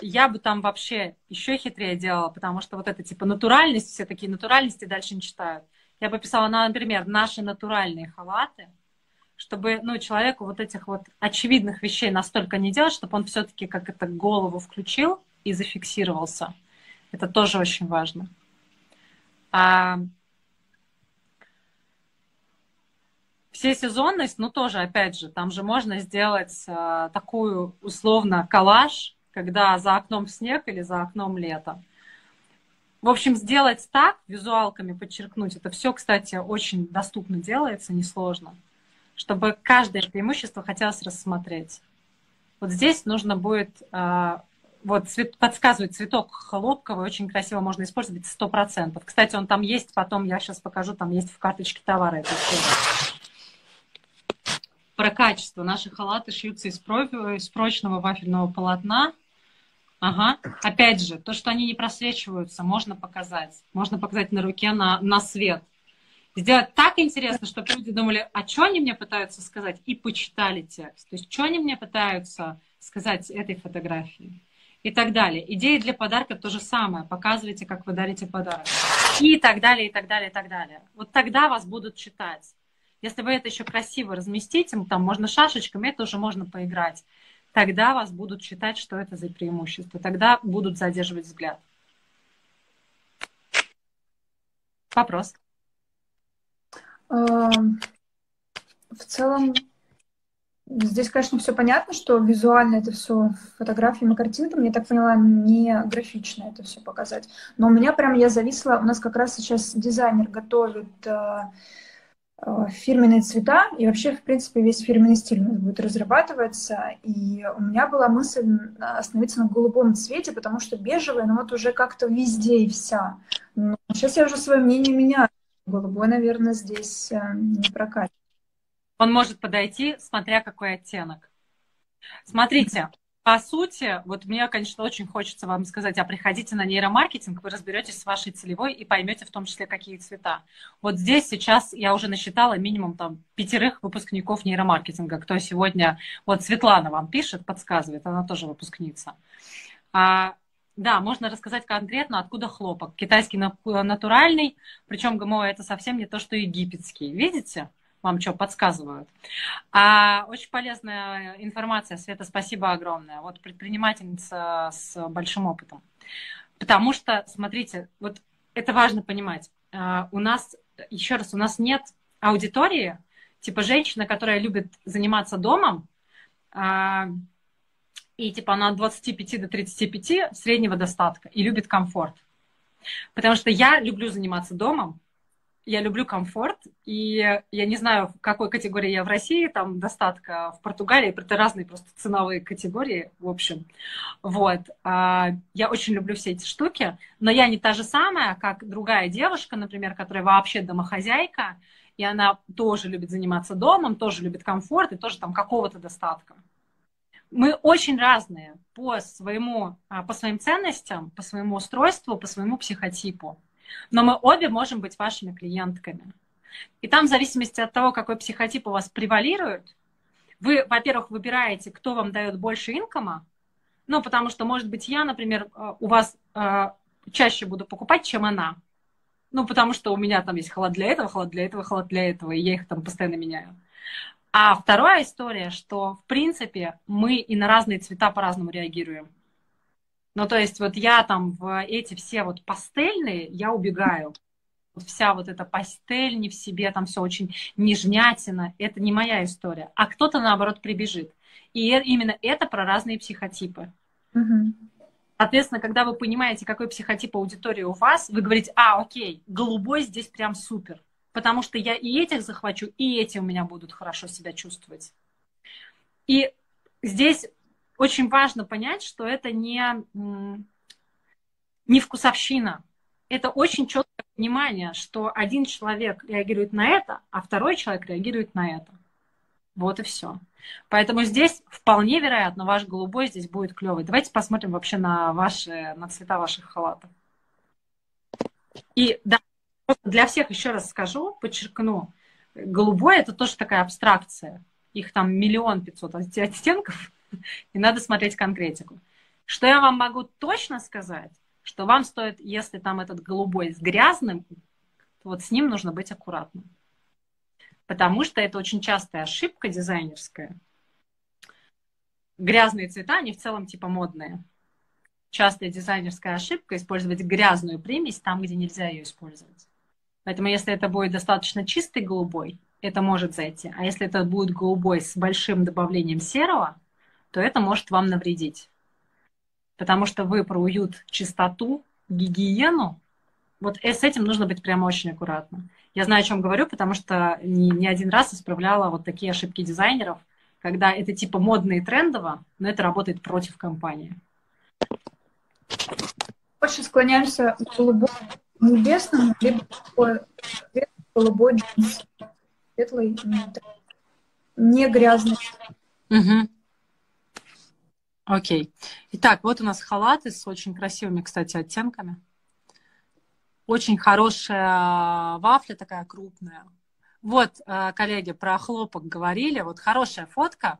Я бы там вообще еще хитрее делала, потому что вот это типа натуральность, все такие натуральности дальше не читают. Я бы писала, например, наши натуральные халаты, чтобы ну, человеку вот этих вот очевидных вещей настолько не делать, чтобы он все-таки как это голову включил и зафиксировался. Это тоже очень важно. А... Все сезонность, ну тоже, опять же, там же можно сделать а, такую условно коллаж, когда за окном снег или за окном лето. В общем, сделать так, визуалками подчеркнуть, это все, кстати, очень доступно делается, несложно, чтобы каждое преимущество хотелось рассмотреть. Вот здесь нужно будет, а, вот цвет, подсказывает цветок хлопковый, очень красиво можно использовать 100%. Кстати, он там есть, потом я сейчас покажу, там есть в карточке товара Про качество. Наши халаты шьются из, профи, из прочного вафельного полотна, Ага. Опять же, то, что они не просвечиваются, можно показать. Можно показать на руке на, на свет. Сделать так интересно, чтобы люди думали, а что они мне пытаются сказать, и почитали текст. То есть, что они мне пытаются сказать этой фотографией. И так далее. Идеи для подарка то же самое. Показывайте, как вы дарите подарок. И так далее, и так далее, и так далее. Вот тогда вас будут читать. Если вы это еще красиво разместите, там можно шашечками, это уже можно поиграть тогда вас будут считать, что это за преимущество. Тогда будут задерживать взгляд. Вопрос. Эм, в целом, здесь, конечно, все понятно, что визуально это все фотографиями, картинками, я так поняла, не графично это все показать. Но у меня прям, я зависла, у нас как раз сейчас дизайнер готовит э, фирменные цвета, и вообще, в принципе, весь фирменный стиль будет разрабатываться. И у меня была мысль остановиться на голубом цвете, потому что бежевый, ну вот уже как-то везде и вся. Но сейчас я уже свое мнение меняю. Голубой, наверное, здесь э, не прокатит. Он может подойти, смотря какой оттенок. Смотрите, по сути, вот мне, конечно, очень хочется вам сказать, а приходите на нейромаркетинг, вы разберетесь с вашей целевой и поймете в том числе, какие цвета. Вот здесь сейчас я уже насчитала минимум там пятерых выпускников нейромаркетинга, кто сегодня, вот Светлана вам пишет, подсказывает, она тоже выпускница. А, да, можно рассказать конкретно, откуда хлопок. Китайский натуральный, причем ГМО это совсем не то, что египетский. Видите? Вам что, подсказывают. А, очень полезная информация, Света, спасибо огромное. Вот предпринимательница с большим опытом. Потому что, смотрите, вот это важно понимать. А, у нас, еще раз, у нас нет аудитории, типа женщина, которая любит заниматься домом, а, и типа она от 25 до 35 среднего достатка и любит комфорт. Потому что я люблю заниматься домом, я люблю комфорт, и я не знаю, в какой категории я в России, там достатка в Португалии, это разные просто ценовые категории, в общем. Вот. А, я очень люблю все эти штуки, но я не та же самая, как другая девушка, например, которая вообще домохозяйка, и она тоже любит заниматься домом, тоже любит комфорт и тоже там какого-то достатка. Мы очень разные по, своему, а, по своим ценностям, по своему устройству, по своему психотипу но мы обе можем быть вашими клиентками. И там, в зависимости от того, какой психотип у вас превалирует, вы, во-первых, выбираете, кто вам дает больше инкома, ну, потому что, может быть, я, например, э, у вас э, чаще буду покупать, чем она. Ну, потому что у меня там есть халат для этого, халат для этого, халат для этого, и я их там постоянно меняю. А вторая история, что, в принципе, мы и на разные цвета по-разному реагируем. Ну, то есть вот я там в эти все вот пастельные, я убегаю. Вся вот эта пастель не в себе, там все очень нежнятина, это не моя история. А кто-то, наоборот, прибежит. И именно это про разные психотипы. Угу. Соответственно, когда вы понимаете, какой психотип аудитории у вас, вы говорите, а, окей, голубой здесь прям супер. Потому что я и этих захвачу, и эти у меня будут хорошо себя чувствовать. И здесь очень важно понять, что это не, не вкусовщина. Это очень четкое понимание, что один человек реагирует на это, а второй человек реагирует на это. Вот и все. Поэтому здесь вполне вероятно ваш голубой здесь будет клевый. Давайте посмотрим вообще на ваши, на цвета ваших халатов. И да, для всех еще раз скажу, подчеркну, голубой это тоже такая абстракция. Их там миллион пятьсот оттенков. И надо смотреть конкретику. Что я вам могу точно сказать, что вам стоит, если там этот голубой с грязным, вот с ним нужно быть аккуратным. Потому что это очень частая ошибка дизайнерская. Грязные цвета, они в целом типа модные. Частая дизайнерская ошибка использовать грязную примесь там, где нельзя ее использовать. Поэтому если это будет достаточно чистый голубой, это может зайти. А если это будет голубой с большим добавлением серого, то это может вам навредить. Потому что вы про уют, чистоту, гигиену, вот с этим нужно быть прямо очень аккуратно. Я знаю, о чем говорю, потому что не, не один раз исправляла вот такие ошибки дизайнеров, когда это типа модно и трендово, но это работает против компании. Больше склоняемся к голубому небесному, либо голубой джинс светлый, не грязный. Угу. Окей. Итак, вот у нас халаты с очень красивыми, кстати, оттенками. Очень хорошая вафля, такая крупная. Вот, э, коллеги, про хлопок говорили. Вот хорошая фотка.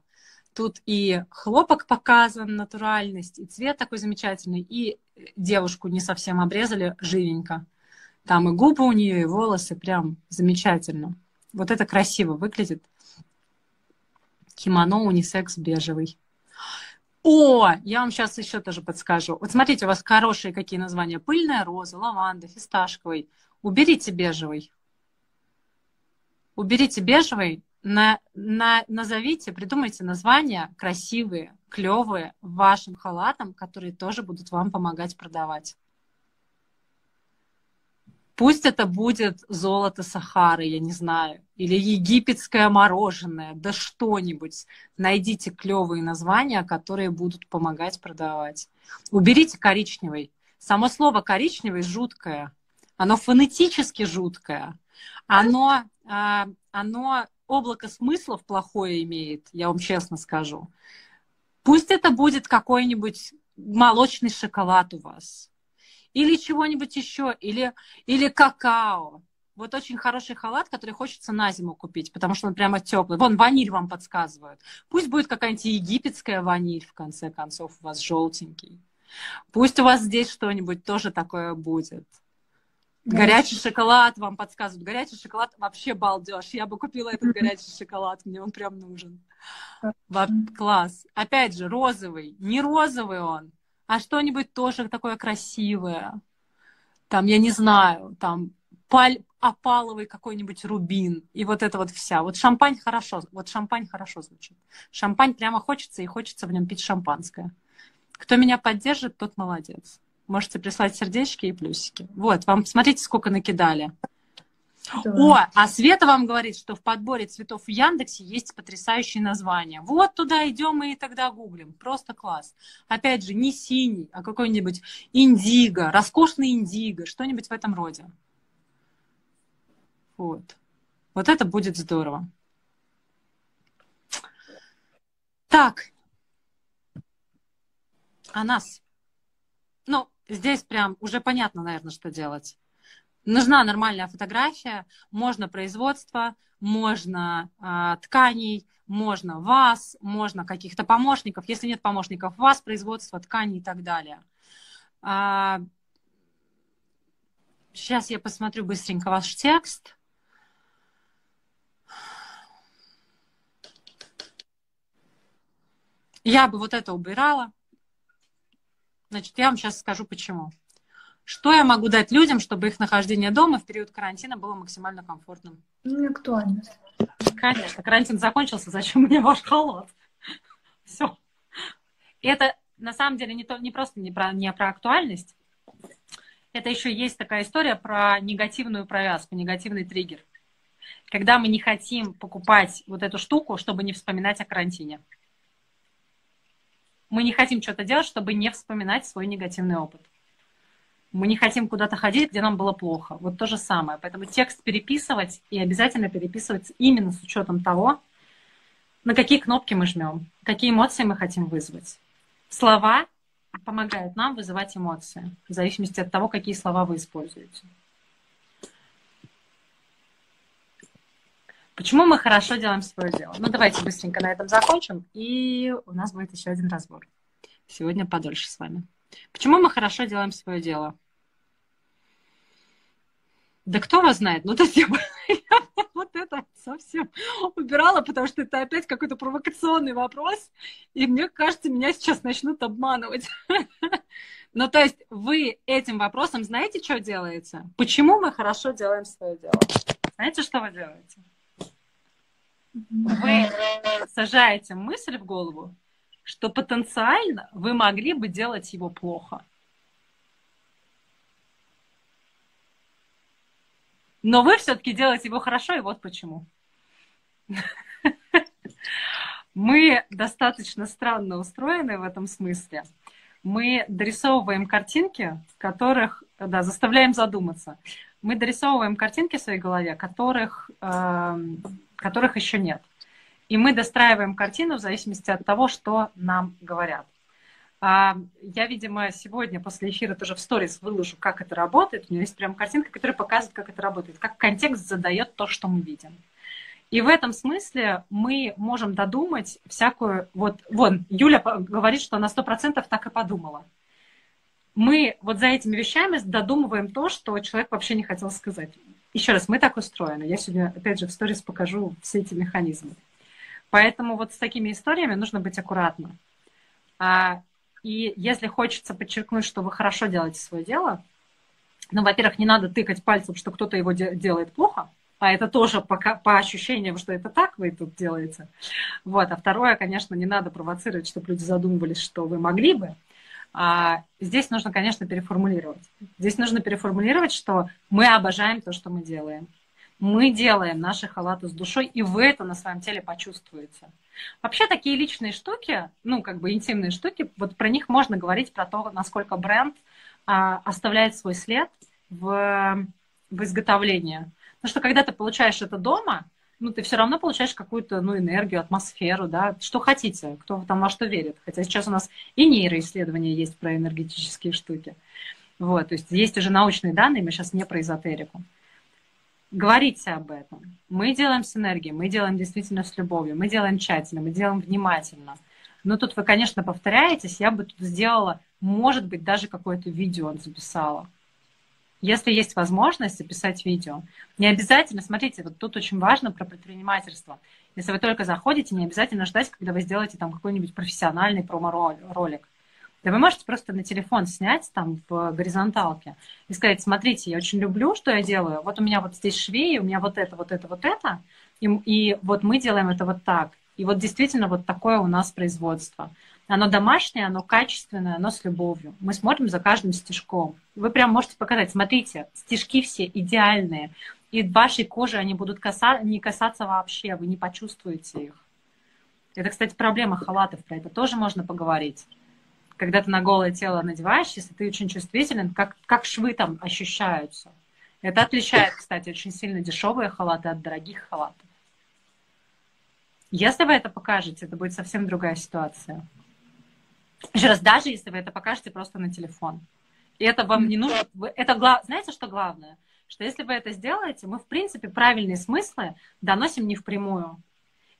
Тут и хлопок показан, натуральность, и цвет такой замечательный, и девушку не совсем обрезали живенько. Там и губы у нее, и волосы прям замечательно. Вот это красиво выглядит. Кимоно унисекс бежевый. О, я вам сейчас еще тоже подскажу. Вот смотрите, у вас хорошие какие названия. Пыльная роза, лаванда, фисташковый. Уберите бежевый. Уберите бежевый, на, на, назовите, придумайте названия красивые, клевые вашим халатам, которые тоже будут вам помогать продавать. Пусть это будет золото Сахары, я не знаю, или египетское мороженое, да что-нибудь. Найдите клевые названия, которые будут помогать продавать. Уберите коричневый. Само слово коричневый жуткое. Оно фонетически жуткое. Оно, а, оно облако смыслов плохое имеет, я вам честно скажу. Пусть это будет какой-нибудь молочный шоколад у вас или чего-нибудь еще, или, или какао. Вот очень хороший халат, который хочется на зиму купить, потому что он прямо теплый. Вон, ваниль вам подсказывают. Пусть будет какая-нибудь египетская ваниль, в конце концов, у вас желтенький. Пусть у вас здесь что-нибудь тоже такое будет. Горячий шоколад вам подсказывают. Горячий шоколад вообще балдеж. Я бы купила этот горячий шоколад, мне он прям нужен. Класс. Опять же, розовый. Не розовый он, а что-нибудь тоже такое красивое. Там, я не знаю, там паль, опаловый какой-нибудь рубин. И вот это вот вся. Вот шампань хорошо, вот шампань хорошо звучит. Шампань прямо хочется, и хочется в нем пить шампанское. Кто меня поддержит, тот молодец. Можете прислать сердечки и плюсики. Вот, вам смотрите, сколько накидали. Да. О, а Света вам говорит, что в подборе цветов в Яндексе есть потрясающие названия. Вот туда идем и тогда гуглим. Просто класс. Опять же, не синий, а какой-нибудь индиго, роскошный индиго, что-нибудь в этом роде. Вот. Вот это будет здорово. Так. А нас? Ну, здесь прям уже понятно, наверное, что делать. Нужна нормальная фотография, можно производство, можно э, тканей, можно вас, можно каких-то помощников. Если нет помощников, вас, производство, ткани и так далее. А, сейчас я посмотрю быстренько ваш текст. Я бы вот это убирала. Значит, я вам сейчас скажу, почему. Что я могу дать людям, чтобы их нахождение дома в период карантина было максимально комфортным? Не актуально. Конечно, карантин закончился, зачем мне ваш халат? Все. Это на самом деле не, то, не просто не про, не про актуальность, это еще есть такая история про негативную провязку, негативный триггер. Когда мы не хотим покупать вот эту штуку, чтобы не вспоминать о карантине. Мы не хотим что-то делать, чтобы не вспоминать свой негативный опыт. Мы не хотим куда-то ходить, где нам было плохо. Вот то же самое. Поэтому текст переписывать и обязательно переписывать именно с учетом того, на какие кнопки мы жмем, какие эмоции мы хотим вызвать. Слова помогают нам вызывать эмоции, в зависимости от того, какие слова вы используете. Почему мы хорошо делаем свое дело? Ну, давайте быстренько на этом закончим, и у нас будет еще один разбор. Сегодня подольше с вами. Почему мы хорошо делаем свое дело? Да кто вас знает? Ну, то есть я, я вот это совсем убирала, потому что это опять какой-то провокационный вопрос, и мне кажется, меня сейчас начнут обманывать. Ну, то есть вы этим вопросом знаете, что делаете? Почему мы хорошо делаем свое дело? Знаете, что вы делаете? Вы сажаете мысль в голову, что потенциально вы могли бы делать его плохо. Но вы все-таки делаете его хорошо, и вот почему. Мы достаточно странно устроены в этом смысле. Мы дорисовываем картинки, которых, да, заставляем задуматься. Мы дорисовываем картинки в своей голове, которых, э, которых еще нет. И мы достраиваем картину в зависимости от того, что нам говорят. А, я, видимо, сегодня после эфира тоже в сторис выложу, как это работает. У меня есть прям картинка, которая показывает, как это работает, как контекст задает то, что мы видим. И в этом смысле мы можем додумать всякую... Вот, вон, Юля говорит, что на 100% так и подумала. Мы вот за этими вещами додумываем то, что человек вообще не хотел сказать. Еще раз, мы так устроены. Я сегодня, опять же, в сторис покажу все эти механизмы. Поэтому вот с такими историями нужно быть аккуратно. А и если хочется подчеркнуть, что вы хорошо делаете свое дело, ну, во-первых, не надо тыкать пальцем, что кто-то его де- делает плохо, а это тоже по, по ощущениям, что это так вы тут делаете. Вот. А второе, конечно, не надо провоцировать, чтобы люди задумывались, что вы могли бы. А здесь нужно, конечно, переформулировать. Здесь нужно переформулировать, что мы обожаем то, что мы делаем. Мы делаем наши халаты с душой, и вы это на своем теле почувствуете. Вообще такие личные штуки, ну, как бы интимные штуки, вот про них можно говорить, про то, насколько бренд а, оставляет свой след в, в изготовлении. Потому что когда ты получаешь это дома, ну, ты все равно получаешь какую-то, ну, энергию, атмосферу, да, что хотите, кто там во что верит. Хотя сейчас у нас и нейроисследования есть про энергетические штуки. Вот, то есть есть уже научные данные, мы сейчас не про эзотерику говорите об этом. Мы делаем с энергией, мы делаем действительно с любовью, мы делаем тщательно, мы делаем внимательно. Но тут вы, конечно, повторяетесь, я бы тут сделала, может быть, даже какое-то видео записала. Если есть возможность записать видео. Не обязательно, смотрите, вот тут очень важно про предпринимательство. Если вы только заходите, не обязательно ждать, когда вы сделаете там какой-нибудь профессиональный промо-ролик. Да вы можете просто на телефон снять там в горизонталке и сказать, смотрите, я очень люблю, что я делаю. Вот у меня вот здесь швеи, у меня вот это, вот это, вот это. И, и вот мы делаем это вот так. И вот действительно вот такое у нас производство. Оно домашнее, оно качественное, оно с любовью. Мы смотрим за каждым стежком. Вы прям можете показать, смотрите, стежки все идеальные. И вашей кожи они будут каса... не касаться вообще, вы не почувствуете их. Это, кстати, проблема халатов, про это тоже можно поговорить когда ты на голое тело надеваешь, если ты очень чувствителен, как, как швы там ощущаются. Это отличает, кстати, очень сильно дешевые халаты от дорогих халатов. Если вы это покажете, это будет совсем другая ситуация. Еще раз, даже если вы это покажете просто на телефон. И это вам не нужно... Это глав... Знаете, что главное? Что если вы это сделаете, мы, в принципе, правильные смыслы доносим не впрямую.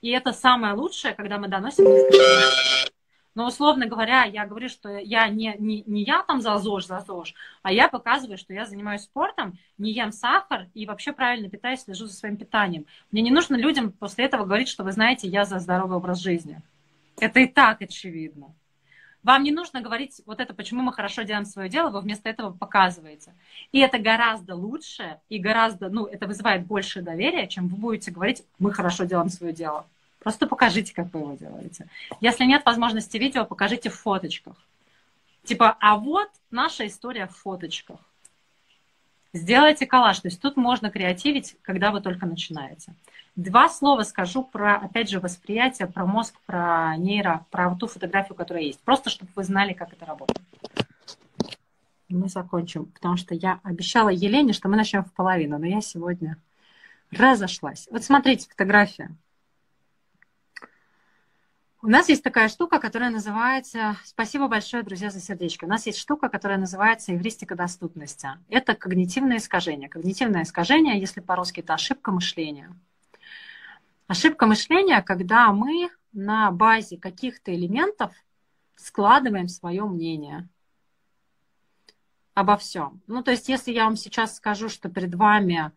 И это самое лучшее, когда мы доносим не впрямую. Но, условно говоря, я говорю, что я не, не, не я там за ЗОЖ, за ЗОЖ, а я показываю, что я занимаюсь спортом, не ем сахар и вообще правильно питаюсь, слежу за своим питанием. Мне не нужно людям после этого говорить, что вы знаете, я за здоровый образ жизни. Это и так очевидно. Вам не нужно говорить вот это, почему мы хорошо делаем свое дело, вы вместо этого показываете. И это гораздо лучше, и гораздо, ну, это вызывает больше доверия, чем вы будете говорить, мы хорошо делаем свое дело. Просто покажите, как вы его делаете. Если нет возможности видео, покажите в фоточках. Типа, а вот наша история в фоточках. Сделайте коллаж. То есть тут можно креативить, когда вы только начинаете. Два слова скажу про, опять же, восприятие, про мозг, про нейро, про ту фотографию, которая есть. Просто, чтобы вы знали, как это работает. Мы закончим, потому что я обещала Елене, что мы начнем в половину, но я сегодня разошлась. Вот смотрите, фотография. У нас есть такая штука, которая называется... Спасибо большое, друзья, за сердечко. У нас есть штука, которая называется эвристика доступности. Это когнитивное искажение. Когнитивное искажение, если по-русски, это ошибка мышления. Ошибка мышления, когда мы на базе каких-то элементов складываем свое мнение обо всем. Ну, то есть, если я вам сейчас скажу, что перед вами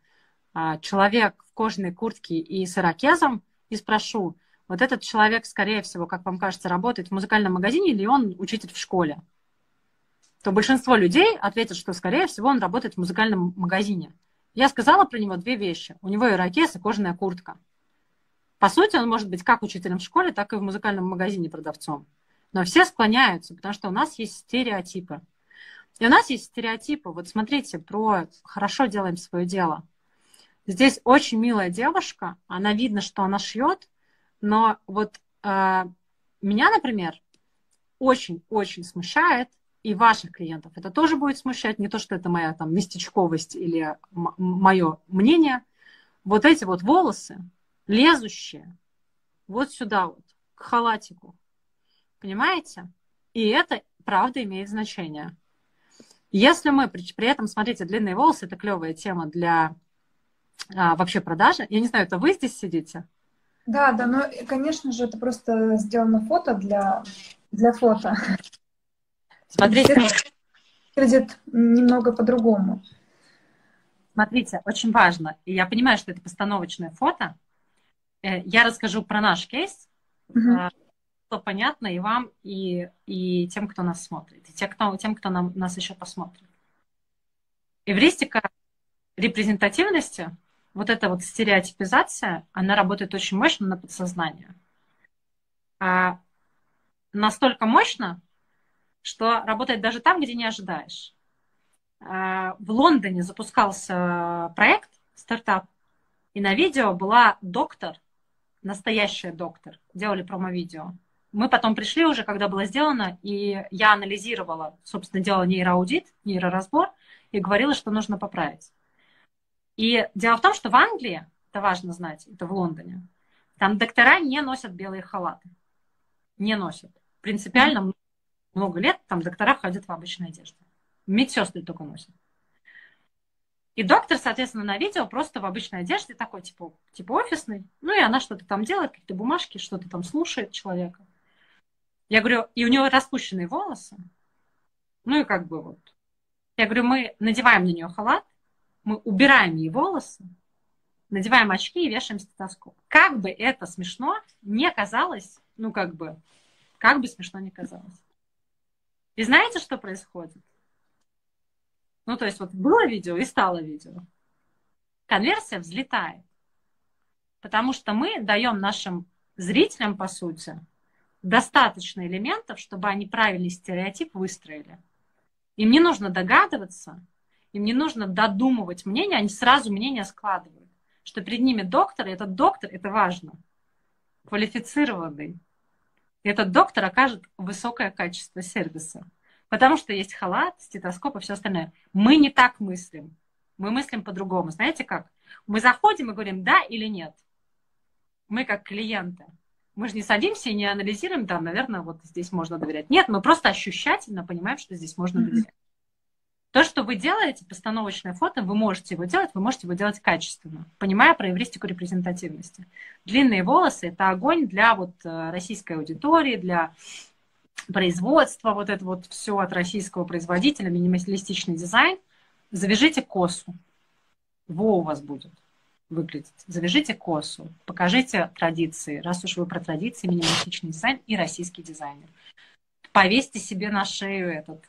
а, человек в кожаной куртке и с ирокезом, и спрошу, вот этот человек, скорее всего, как вам кажется, работает в музыкальном магазине или он учитель в школе, то большинство людей ответят, что, скорее всего, он работает в музыкальном магазине. Я сказала про него две вещи. У него ирокез и кожаная куртка. По сути, он может быть как учителем в школе, так и в музыкальном магазине продавцом. Но все склоняются, потому что у нас есть стереотипы. И у нас есть стереотипы. Вот смотрите, про «хорошо делаем свое дело». Здесь очень милая девушка, она видно, что она шьет, но вот э, меня, например, очень-очень смущает, и ваших клиентов это тоже будет смущать, не то, что это моя там местечковость или мое мнение. Вот эти вот волосы, лезущие вот сюда вот, к халатику, понимаете? И это, правда, имеет значение. Если мы при, при этом, смотрите, длинные волосы – это клевая тема для а, вообще продажи. Я не знаю, это вы здесь сидите? Да, да, но, конечно же, это просто сделано фото для, для фото. Смотрите. Выглядит немного по-другому. Смотрите, очень важно. И я понимаю, что это постановочное фото. Э, я расскажу про наш кейс, угу. что понятно и вам, и, и тем, кто нас смотрит, и те, кто, тем, кто нам, нас еще посмотрит. Эвристика репрезентативности вот эта вот стереотипизация, она работает очень мощно на подсознание. А настолько мощно, что работает даже там, где не ожидаешь. А, в Лондоне запускался проект, стартап, и на видео была доктор, настоящая доктор, делали промо-видео. Мы потом пришли уже, когда было сделано, и я анализировала, собственно, делала нейроаудит, нейроразбор, и говорила, что нужно поправить. И дело в том, что в Англии, это важно знать, это в Лондоне, там доктора не носят белые халаты. Не носят. Принципиально много лет там доктора ходят в обычной одежде. Медсестры только носят. И доктор, соответственно, на видео просто в обычной одежде, такой типа, типа офисный. Ну и она что-то там делает, какие-то бумажки, что-то там слушает человека. Я говорю, и у него распущенные волосы. Ну и как бы вот. Я говорю, мы надеваем на нее халат, мы убираем ей волосы, надеваем очки и вешаем стетоскоп. Как бы это смешно не казалось, ну как бы, как бы смешно не казалось. И знаете, что происходит? Ну, то есть вот было видео и стало видео. Конверсия взлетает. Потому что мы даем нашим зрителям, по сути, достаточно элементов, чтобы они правильный стереотип выстроили. Им не нужно догадываться, им не нужно додумывать мнение, они сразу мнение складывают. Что перед ними доктор, и этот доктор, это важно, квалифицированный. И этот доктор окажет высокое качество сервиса. Потому что есть халат, стетоскоп и все остальное. Мы не так мыслим. Мы мыслим по-другому. Знаете как? Мы заходим и говорим да или нет. Мы как клиенты. Мы же не садимся и не анализируем, там, наверное, вот здесь можно доверять. Нет, мы просто ощущательно понимаем, что здесь можно доверять. То, что вы делаете, постановочное фото, вы можете его делать, вы можете его делать качественно, понимая про эвристику репрезентативности. Длинные волосы – это огонь для вот э, российской аудитории, для производства, вот это вот все от российского производителя, минималистичный дизайн. Завяжите косу. Во у вас будет выглядеть. Завяжите косу, покажите традиции, раз уж вы про традиции, минималистичный дизайн и российский дизайнер. Повесьте себе на шею этот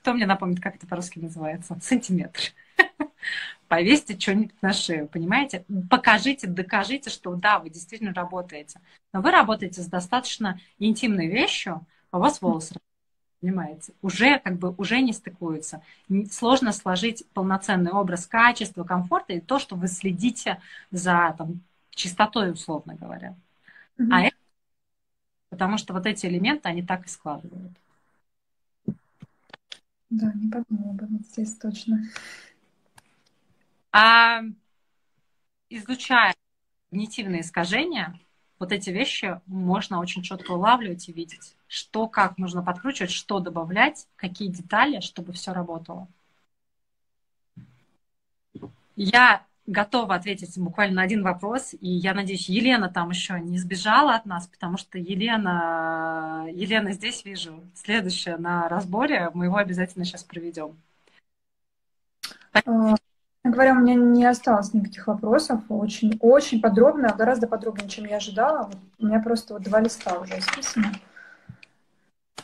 кто мне напомнит, как это по-русски называется? Сантиметр. Повесьте что-нибудь на шею, понимаете? Покажите, докажите, что да, вы действительно работаете. Но вы работаете с достаточно интимной вещью, а у вас волосы понимаете, уже как бы уже не стыкуются. Сложно сложить полноценный образ качества, комфорта и то, что вы следите за там, чистотой, условно говоря. Mm-hmm. А это, потому что вот эти элементы, они так и складывают. Да, не подумала бы вот здесь точно. А изучая когнитивные искажения, вот эти вещи можно очень четко улавливать и видеть, что как нужно подкручивать, что добавлять, какие детали, чтобы все работало. Я готова ответить буквально на один вопрос. И я надеюсь, Елена там еще не сбежала от нас, потому что Елена, Елена здесь вижу. Следующая на разборе. Мы его обязательно сейчас проведем. А, говоря, у меня не осталось никаких вопросов. Очень, очень подробно, гораздо подробнее, чем я ожидала. У меня просто вот два листа уже исписано.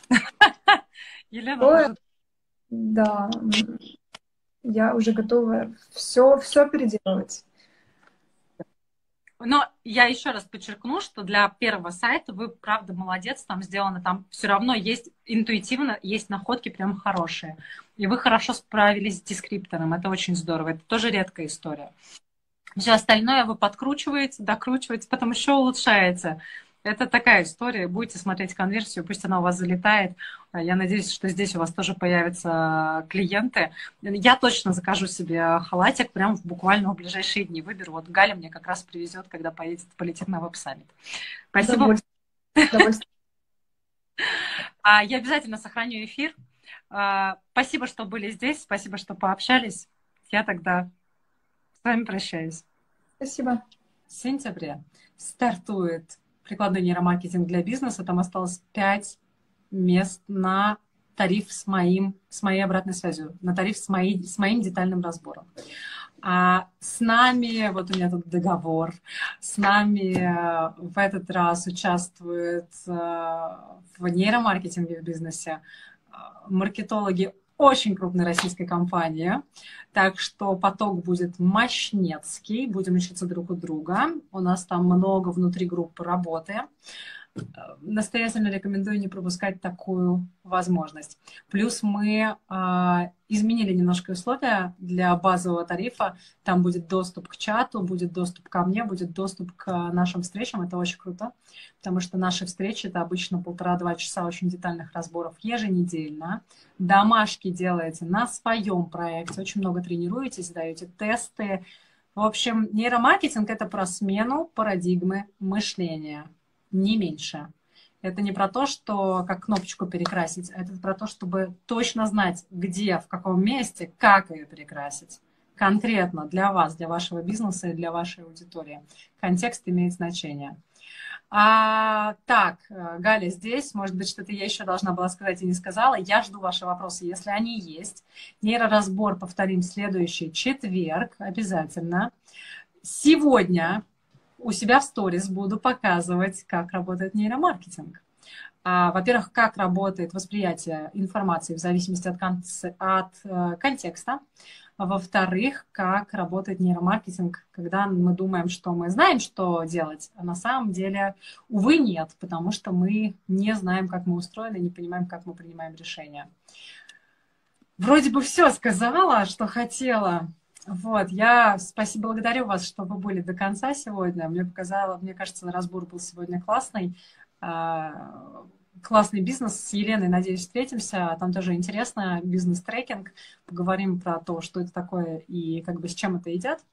Елена, да, я уже готова все, все переделывать. Но я еще раз подчеркну, что для первого сайта вы, правда, молодец, там сделано, там все равно есть интуитивно, есть находки прям хорошие. И вы хорошо справились с дескриптором, это очень здорово, это тоже редкая история. Все остальное вы подкручиваете, докручиваете, потом еще улучшаете. Это такая история. Будете смотреть конверсию, пусть она у вас залетает. Я надеюсь, что здесь у вас тоже появятся клиенты. Я точно закажу себе халатик прямо в буквально в ближайшие дни. Выберу. Вот Галя мне как раз привезет, когда поедет, полетит на веб-саммит. Спасибо. А, я обязательно сохраню эфир. А, спасибо, что были здесь. Спасибо, что пообщались. Я тогда с вами прощаюсь. Спасибо. В сентябре стартует прикладной нейромаркетинг для бизнеса. Там осталось 5 мест на тариф с, моим, с моей обратной связью, на тариф с, моей, с моим детальным разбором. А с нами, вот у меня тут договор, с нами э, в этот раз участвуют э, в нейромаркетинге в бизнесе э, маркетологи очень крупной российской компании. Так что поток будет мощнецкий, будем учиться друг у друга. У нас там много внутри группы работы. Настоятельно рекомендую не пропускать такую возможность. Плюс мы а, изменили немножко условия для базового тарифа. Там будет доступ к чату, будет доступ ко мне, будет доступ к нашим встречам. Это очень круто, потому что наши встречи это обычно полтора-два часа очень детальных разборов еженедельно. Домашки делаете на своем проекте, очень много тренируетесь, даете тесты. В общем, нейромаркетинг это про смену парадигмы мышления не меньше. Это не про то, что как кнопочку перекрасить, а это про то, чтобы точно знать, где, в каком месте, как ее перекрасить. Конкретно для вас, для вашего бизнеса и для вашей аудитории. Контекст имеет значение. А, так, Галя здесь, может быть, что-то я еще должна была сказать и не сказала. Я жду ваши вопросы, если они есть. Нейроразбор повторим следующий четверг обязательно. Сегодня у себя в сторис буду показывать, как работает нейромаркетинг. А, во-первых, как работает восприятие информации в зависимости от, кон- от э, контекста. Во-вторых, как работает нейромаркетинг, когда мы думаем, что мы знаем, что делать, а на самом деле, увы, нет, потому что мы не знаем, как мы устроены, не понимаем, как мы принимаем решения. Вроде бы все сказала, что хотела. Вот, я спасибо, благодарю вас, что вы были до конца сегодня. Мне показало, мне кажется, разбор был сегодня классный. А, классный бизнес с Еленой, надеюсь, встретимся. Там тоже интересно, бизнес-трекинг. Поговорим про то, что это такое и как бы с чем это едят.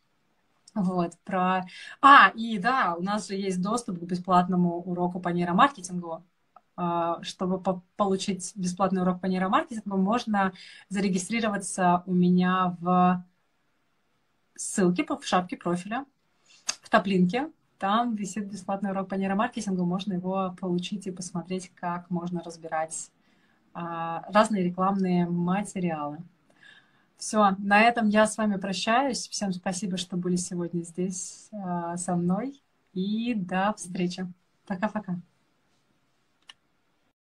Вот, про... А, и да, у нас же есть доступ к бесплатному уроку по нейромаркетингу. А, чтобы по получить бесплатный урок по нейромаркетингу, можно зарегистрироваться у меня в ссылки в шапке профиля, в топлинке. Там висит бесплатный урок по нейромаркетингу, можно его получить и посмотреть, как можно разбирать а, разные рекламные материалы. Все, на этом я с вами прощаюсь. Всем спасибо, что были сегодня здесь а, со мной. И до встречи. Пока-пока.